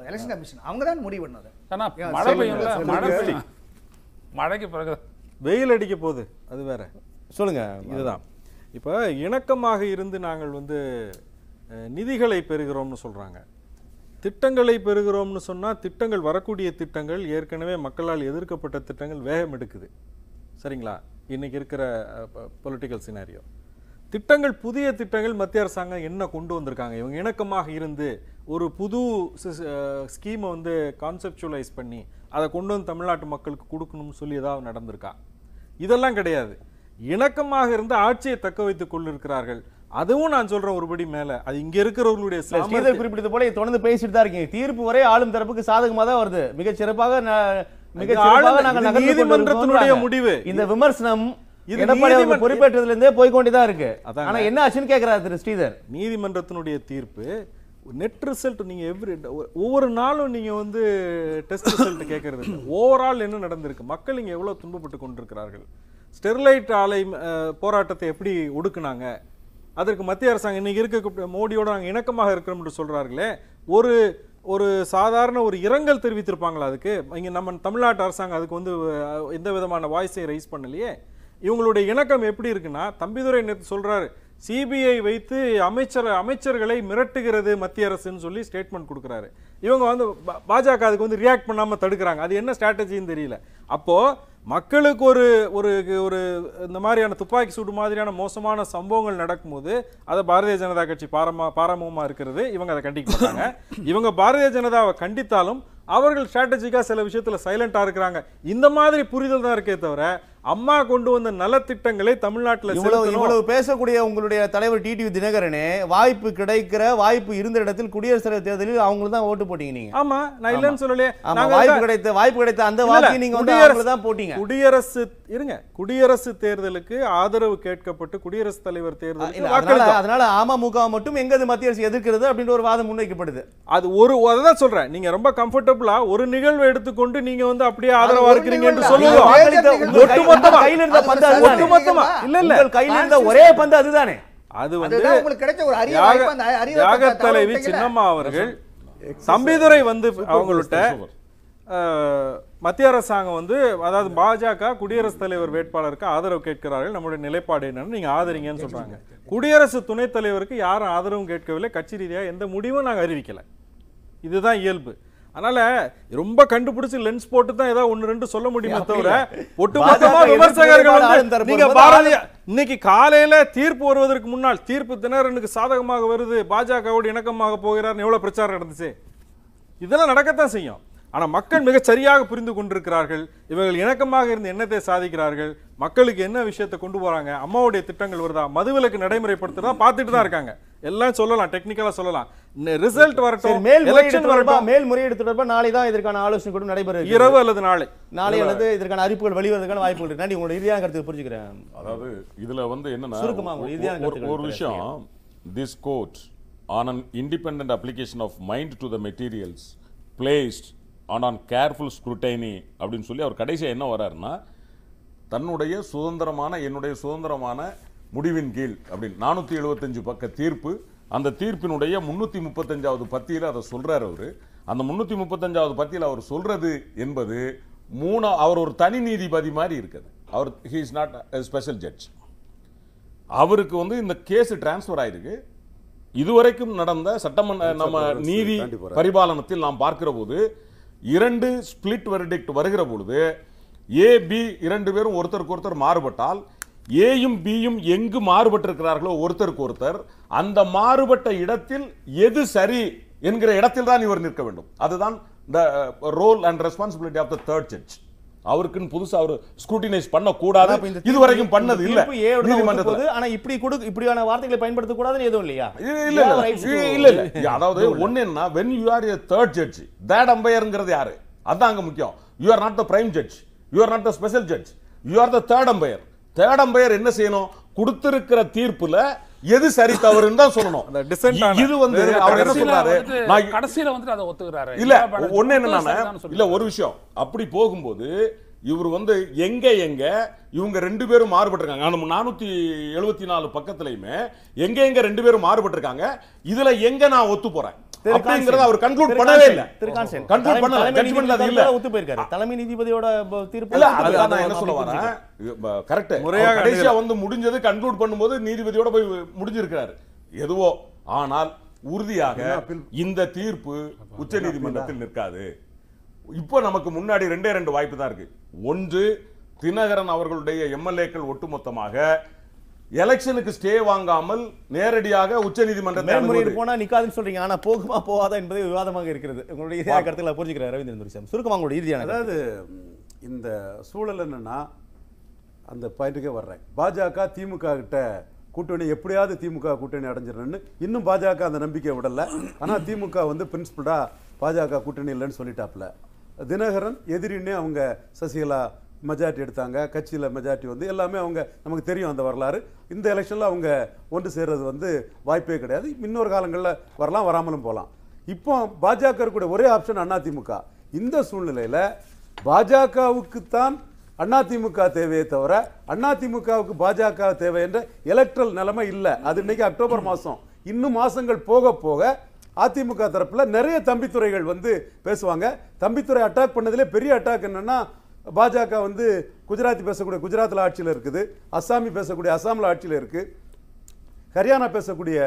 எலெக்ஷன் கமிஷன் அவங்க தான் முடிவு பண்ணது. ஏன்னா Yeah, மழை சொல்லுங்க. மழை பெய்யும். மழைக்கு பிறகு வெயில் அடிக்க போகுது அது வேற. சொல்லுங்க. இதுதான். இப்போ இணக்கமாக இருந்து நாங்கள் வந்து நிதிகளை பெறுகிறோம்னு சொல்றாங்க. திட்டங்களை பெறுகிறோம்னு சொன்னால் திட்டங்கள் வரக்கூடிய திட்டங்கள் ஏற்கனவே மக்களால் எதிர்க்கப்பட்ட திட்டங்கள் வேகம் எடுக்குது. சரிங்களா? இன்றைக்கி இருக்கிற பொலிட்டிக்கல் சினாரியோ திட்டங்கள் புதிய திட்டங்கள் மத்திய அரசாங்கம் என்ன கொண்டு வந்திருக்காங்க? இவங்க இணக்கமாக இருந்து ஒரு புது ஸ்கீமை வந்து கான்செப்சுவலைஸ் பண்ணி அதை கொண்டு வந்து தமிழ்நாட்டு மக்களுக்கு கொடுக்கணும்னு சொல்லி ஏதாவது நடந்திருக்கா? இதெல்லாம் கிடையாது. இணக்கமாக இருந்து ஆட்சியை தக்க வைத்துக் கொண்டிருக்கிறார்கள். அதுவும் நான் சொல்றேன் ஒருபடி மேல. அது இங்க இருக்கிறவர்களுடைய ஸ்ரீதர். குறிப்பிட்டது போல தொடர்ந்து பேசிட்டு தான் இருக்கீங்க. தீர்ப்பு வரை ஆளும் தரப்புக்கு சாதகமா தான் வருது. மிகச் சிறப்பாக இது சிறப்பாக நாங்க நீதிமன்றத்தினுடைய. முடிவு. இந்த விமர்சனம் பொறுப்பேற்றதுல இருந்தே போய்க்கொண்டே தான் இருக்கு. அதாங்க. ஆனா என்ன ஆச்சுன்னு கேக்குறாரு திரு ஸ்ரீதர். நீதிமன்றத்தினுடைய தீர்ப்பு நெட் ரிசல்ட் நீங்க எவ்ரி ஒவ்வொரு நாளும் நீங்க வந்து டெஸ்ட் ரிசல்ட் கேட்கறது ஓவரால் என்ன நடந்திருக்கு? மக்கள் இங்க எவ்வளவு துன்பப்பட்டு கொண்டிருக்கிறார்கள்? ஸ்டெர்லைட் ஆலை போராட்டத்தை எப்படி ஒடுக்குனாங்க? அதற்கு மத்திய அரசாங்கம் இன்னைக்கு இருக்க மோடியோட நாங்கள் இணக்கமாக இருக்கிறோம் என்று சொல்கிறார்களே ஒரு ஒரு சாதாரண ஒரு இரங்கல் தெரிவித்திருப்பாங்களா அதுக்கு? இங்கே நம்ம தமிழ்நாட்டு அரசாங்கம் அதுக்கு வந்து எந்த விதமான வாய்ஸை ரைஸ் பண்ணலையே. இவங்களுடைய இணக்கம் எப்படி இருக்குன்னா தம்பிதுரை நேற்று சொல்கிறாரு சிபிஐ வைத்து அமைச்சர் அமைச்சர்களை மிரட்டுகிறது மத்திய அரசுன்னு சொல்லி ஸ்டேட்மெண்ட் கொடுக்குறாரு. இவங்க வந்து பாஜக அதுக்கு வந்து ரியாக்ட் பண்ணாமல் தடுக்கிறாங்க. அது என்ன ஸ்ட்ராட்டஜின்னு தெரியல. அப்போது மக்களுக்கு ஒரு ஒரு ஒரு இந்த மாதிரியான துப்பாக்கி சூடு மாதிரியான மோசமான சம்பவங்கள் நடக்கும்போது அதை பாரதிய ஜனதா கட்சி பாரமா பாரமுகமா இருக்கிறது. இவங்க அதை கண்டிக்க மாட்டாங்க. இவங்க பாரதிய ஜனதாவை கண்டித்தாலும் அவர்கள் ஸ்ட்ராட்டஜிக்காக சில விஷயத்தில் சைலண்டாக இருக்கிறாங்க. இந்த மாதிரி புரிதல் தான் இருக்கே தவிர அம்மா கொண்டு வந்த நலத்திட்டங்களை தமிழ்நாட்டுல இவ்வளவு. இவ்வளவு பேசக்கூடிய உங்களுடைய தலைவர் டிடிவி தினகரனே வாய்ப்பு கிடைக்கிற வாய்ப்பு இருந்த இடத்தில் குடியரசுத் தலைவர் தேர்தலில் அவங்களுக்கு தான் ஓட்டு போட்டீங்க நீங்க. ஆமா நான் இல்லைன்னு சொல்லலையே. வாய்ப்பு கிடைத்த வாய்ப்பு கிடைத்த அந்த வாக்கு நீங்க வந்து குடியரசு- தான் போட்டீங்க. குடியரசு இருங்க. குடியரசு தேர்தலுக்கு ஆதரவு கேட்கப்பட்டு குடியரசுத் தலைவர் தேர்தலுக்கு அதனால அமமுக மட்டும் எங்கது மத்திய அரசு எதிர்க்கிறது அப்படின்ற ஒரு வாதம் முன்வைக்கப்படுது. அது ஒரு அதான் சொல்றேன். நீங்க ரொம்ப கம்ஃபர்டபுளா ஒரு நிகழ்வை எடுத்துக்கொண்டு நீங்க வந்து அப்படியே ஆதரவா இருக்கிறீங்க என்று சொல்லுவோம் ஒட்டுமொத்தமா. கையில இருந்த பந்து ஒட்டுமொத்தமா இல்ல இல்ல. கையில இருந்த ஒரே பந்து அதுதானே. அது வந்து அதுதான் உங்களுக்கு கிடைச்ச ஒரு அரிய தலைவி. சின்னம்மா அவர்கள் தம்பிதுரை வந்து அவங்கள்ட்ட மத்திய அரசாங்கம் வந்து அதாவது பாஜக குடியரசுத் தலைவர் வேட்பாளருக்கு ஆதரவு கேட்கிறார்கள். நம்முடைய நிலைப்பாடு என்னன்னு நீங்க ஆதரிங்கன்னு சொல்றாங்க. குடியரசு துணைத் தலைவருக்கு யாரும் ஆதரவும் கேட்கவில்லை. கட்சி ரீதியா எந்த முடிவும் நாங்க அறிவிக்கல. இதுதான் இயல்பு. அதனால ரொம்ப கண்டுபிடிச்சு லென்ஸ் போட்டு தான் ஏதாவது ஒன்னு ரெண்டு சொல்ல முடியுமே தவிர ஒட்டுமொத்தமா விமர்சகர்கள் வந்து நீங்க பாரதிய இன்னைக்கு காலையில தீர்ப்பு வருவதற்கு முன்னால் தீர்ப்பு தினகரனுக்கு சாதகமாக வருது பாஜகவோடு இணக்கமாக போகிறார் எவ்வளவு பிரச்சாரம் நடந்துச்சு? இதெல்லாம் நடக்கத்தான் செய்யும். ஆனா மக்கள் மிக சரியாக புரிந்து கொண்டிருக்கிறார்கள். இவர்கள் இணக்கமாக இருந்து என்னத்தை சாதிக்கிறார்கள். மக்களுக்கு என்ன விஷயத்தை கொண்டு போறாங்க? அம்மாவுடைய திட்டங்கள் வருதா? மதுவிலக்கு நடைமுறைப்படுத்துறதா பார்த்துட்டு தான் இருக்காங்க. எல்லாம் சொல்லலாம் டெக்னிக்கலா சொல்லலாம். ரிசல்ட் வரட்டும் மேல்முறையீடு எலெக்ஷன் வரட்டும். மேல்முறையீடு தொடர்பா நாளை தான் இதற்கான ஆலோசனை கூட்டம் நடைபெற. இரவு அல்லது நாளை. நாளை அல்லது இதற்கான அறிவிப்புகள் வெளிவரதுக்கான வாய்ப்புகள் இருக்கு. நன்றி உங்களோட இறுதியான கருத்து புரிஞ்சுக்கிறேன். அதாவது இதுல வந்து என்னன்னா சுருக்கமா உங்க இறுதியான ஒரு- விஷயம் this court on an independent application of mind to the materials placed on on careful scrutiny அப்படின்னு சொல்லி அவர் கடைசியா என்ன வர்றாருன்னா தன்னுடைய சுதந்திரமான என்னுடைய சுதந்திரமான முடிவின் கீழ் அப்படின்னு நானூத்தி எழுபத்தஞ்சு பக்க தீர்ப்பு அந்த தீர்ப்பினுடைய முன்னூத்தி முப்பத்தஞ்சாவது பத்தியில அதை சொல்றாரு அவரு. அந்த முன்னூத்தி முப்பத்தஞ்சாவது பத்தியில அவர் சொல்றது என்பது மூணா அவர் ஒரு தனி நீதிபதி மாதிரி இருக்குது. அவர் he is not special judge அவருக்கு வந்து இந்த கேஸ் டிரான்ஸ்ஃபர் ஆயிருக்கு. இதுவரைக்கும் நடந்த சட்டமன்ற நம்ம நீதி. பரிபாலனத்தில் நாம் பார்க்கிற போது இரண்டு ஸ்பிளிட் வெர்டிக்ட் வருகிற பொழுது ஏ பி இரண்டு பேரும் ஒருத்தருக்கு ஒருத்தர் மாறுபட்டால் ஏயும் பியும் எங்கு மாறுபட்டிருக்கிறார்களோ ஒருத்தருக்கு ஒருத்தர் அந்த மாறுபட்ட இடத்தில் எது சரி என்கிற இடத்தில் தான் இவர் நிற்க வேண்டும். அதுதான் the role and responsibility of the third judge அவருக்குன்னு புதுசா அவர் ஸ்க்ரூட்டினைஸ் பண்ண கூடாது அப்ப இந்த இதுவரைக்கும் பண்ணது இல்ல. ஏ நீதிமன்றத்தில். ஆனா இப்படி கொடு இப்படியான வார்த்தைகளை பயன்படுத்த கூடாதுன்னு எதுவும் இல்லையா? இல்ல இல்ல இல்ல. இல்ல. அதாவது ஒண்ணு என்ன when you are a third judge that அம்பையர்ங்கிறது யாரு? அதான் அங்க முக்கியம். You are not the prime judge. You are not the special judge. You are the third umpire. Third umpire என்ன செய்யணும்? கொடுத்திருக்கிற தீர்ப்புல எது சரி தவறுன்னு தான் சொல்லணும். இது வந்து அவர் என்ன சொல்றாரு நான் கடைசியில வந்துட்டு அதை ஒத்துக்கிறாரு. இல்ல ஒண்ணு என்னன்னா. இல்ல ஒரு விஷயம். அப்படி போகும்போது இவர் வந்து எங்க எங்க? இவங்க ரெண்டு பேரும் மாறுபட்டிருக்காங்க. அந்த நானூத்தி எழுபத்தி நாலு பக்கத்துலயுமே எங்க எங்க ரெண்டு பேரும் மாறுபட்டிருக்காங்க. இதுல எங்க நான் ஒத்து போறேன்? அப்படிங்கறத அவர் கன்க்ளூட் பண்ணவே இல்ல. கன்க்ளூட் பண்ணல. அது இல்ல. ஒத்து போயிருக்காரு. தலைமை நீதிபதியோட தீர்ப்பு இல்ல அது. நான் என்ன சொல்ல அப்படி வரேன்? கரெக்ட் முறையாக கடைசியா வந்து முடிஞ்சது கன்க்ளூட் பண்ணும்போது நீதிபதியோட போய் முடிஞ்சிருக்கிறாரு. எதுவோ. ஆனால் உறுதியாக இந்த தீர்ப்பு உச்ச நீதிமன்றத்தில் நிற்காது. இப்போ நமக்கு முன்னாடி ரெண்டே ரெண்டு வாய்ப்பு தான் இருக்கு. ஒன்று தினகரன் அவர்களுடைய எம்எல்ஏக்கள் ஒட்டுமொத்தமாக எலெக்ஷனுக்கு ஸ்டே வாங்காமல் நேரடியாக உச்ச நீதிமன்றத்தை மேல்முறையீடு அணுகுவது. போனா நிக்காதுன்னு சொல்றீங்க. ஆனா போகுமா போகாதா என்பது விவாதமாக இருக்கிறது. உங்களுடைய இறுதியான கருத்துக்களை புரிஞ்சுக்கிறார் ரவீந்திரன் துரைசாமி. சுருக்கமா உங்களுடைய இறுதியான. அதாவது இந்த சூழல் என்னன்னா அந்த பாயிண்ட்டுக்கே வர்றேன். பாஜக திமுக கிட்ட கூட்டணி எப்படியாவது திமுக கூட்டணி அடைஞ்சிடணும்னு இன்னும் பாஜக அந்த நம்பிக்கையை விடல. ஆனா திமுக வந்து பிரின்சிபலா பாஜக கூட்டணி இல்லைன்னு சொல்லிட்டாப்ல தினகரன் எதிரின்னே அவங்க சசிகலா மெஜாரிட்டி எடுத்தாங்க. கட்சியில் மெஜாரிட்டி வந்து எல்லாமே அவங்க நமக்கு தெரியும் அந்த வரலாறு. இந்த எலெக்ஷனில் அவங்க ஒன்று சேர்றது வந்து வாய்ப்பே கிடையாது. இன்னொரு காலங்களில் வரலாம் வராமலும் போகலாம் இப்போ பாஜக இருக்கக்கூடிய ஒரே ஆப்ஷன் அதிமுக இந்த சூழ்நிலையில் பாஜகவுக்குத்தான் அதிமுக தேவையே தவிர அதிமுகவுக்கு பாஜக தேவை என்ற எலக்ட்ரல் நிலைமை இல்லை. அது இன்னைக்கு அக்டோபர் மாதம் இன்னும் மாதங்கள் போக போக அதிமுக தரப்பில் நிறைய தம்பித்துறைகள் வந்து பேசுவாங்க. தம்பித்துறை அட்டாக் பண்ணதிலே பெரிய அட்டாக் என்னென்னா பாஜக வந்து குஜராத்தி பேசக்கூடிய குஜராத்தில் ஆட்சியில் இருக்குது. அஸ்ஸாமி பேசக்கூடிய அஸ்ஸாமில் ஆட்சியில் இருக்குது ஹரியானா பேசக்கூடிய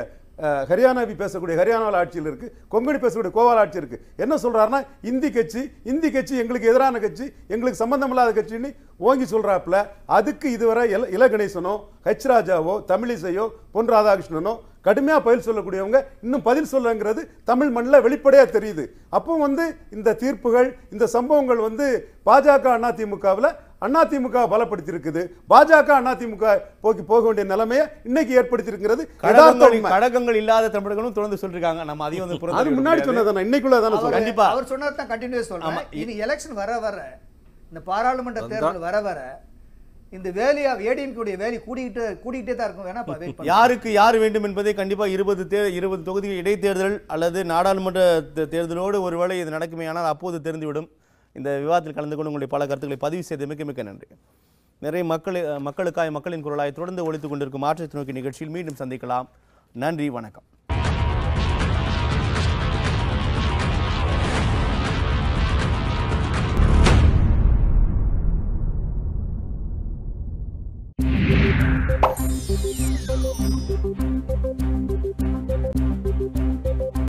ஹரியானாவி பேசக்கூடிய ஹரியானாவில் ஆட்சியில் இருக்குது கொங்கணி பேசக்கூடிய கோவால் ஆட்சி இருக்குது என்ன சொல்கிறாருன்னா இந்தி கட்சி இந்தி கட்சி எங்களுக்கு எதிரான கட்சி எங்களுக்கு சம்பந்தம் இல்லாத கட்சின்னு ஓங்கி சொல்கிறாப்புல அதுக்கு இதுவரை இல இல கணேசனோ ஹெச் ராஜாவோ தமிழிசையோ பொன் ராதாகிருஷ்ணனோ கடுமையா பதில் சொல்லக்கூடியவங்க இன்னும் பதில் சொல்லங்கிறது தமிழ் மண்ணில் வெளிப்படையா தெரியுது. அப்போ வந்து இந்த தீர்ப்புகள் இந்த சம்பவங்கள் வந்து பாஜக அதிமுகவில் அதிமுக பலப்படுத்தி இருக்குது பாஜக அதிமுக போக்கி போக வேண்டிய நிலைமையை இன்னைக்கு ஏற்படுத்தி இருக்கிறது கடகங்கள் இல்லாத தமிழர்களும் தொடர்ந்து சொல்லிருக்காங்க நம்ம அதையும் வந்து அது முன்னாடி. சொன்னதானே இன்னைக்குள்ள தானே கண்டிப்பா. அவர் சொன்னது தான் கண்டினியூஸ். சொல்றேன் இனி எலெக்ஷன் வர வர இந்த பாராளுமன்ற தேர்தல் வர வர இந்த வேலையா ஏடிஎம்கேடைய வேலை கூடிக்கிட்டு கூடிக்கிட்டே தான் இருக்கும். வேணா யாருக்கு யார் வேண்டும் என்பதை கண்டிப்பாக இருபது தே இருபது தொகுதி இடைத்தேர்தல் அல்லது நாடாளுமன்ற தேர்தலோடு ஒருவேளை இது நடக்குமேயானால் அப்போது தெரிந்துவிடும். இந்த விவாதத்தில் கலந்து கொண்டு உங்களுடைய பல கருத்துக்களை பதிவு செய்து மிக்க மிக்க நன்றி. நிறைய மக்கள் மக்களுக்காய் மக்களின் குரலாய் தொடர்ந்து ஒழித்துக் கொண்டிருக்கும் மாற்றத்தை நோக்கி நிகழ்ச்சியில் மீண்டும் சந்திக்கலாம். நன்றி வணக்கம்.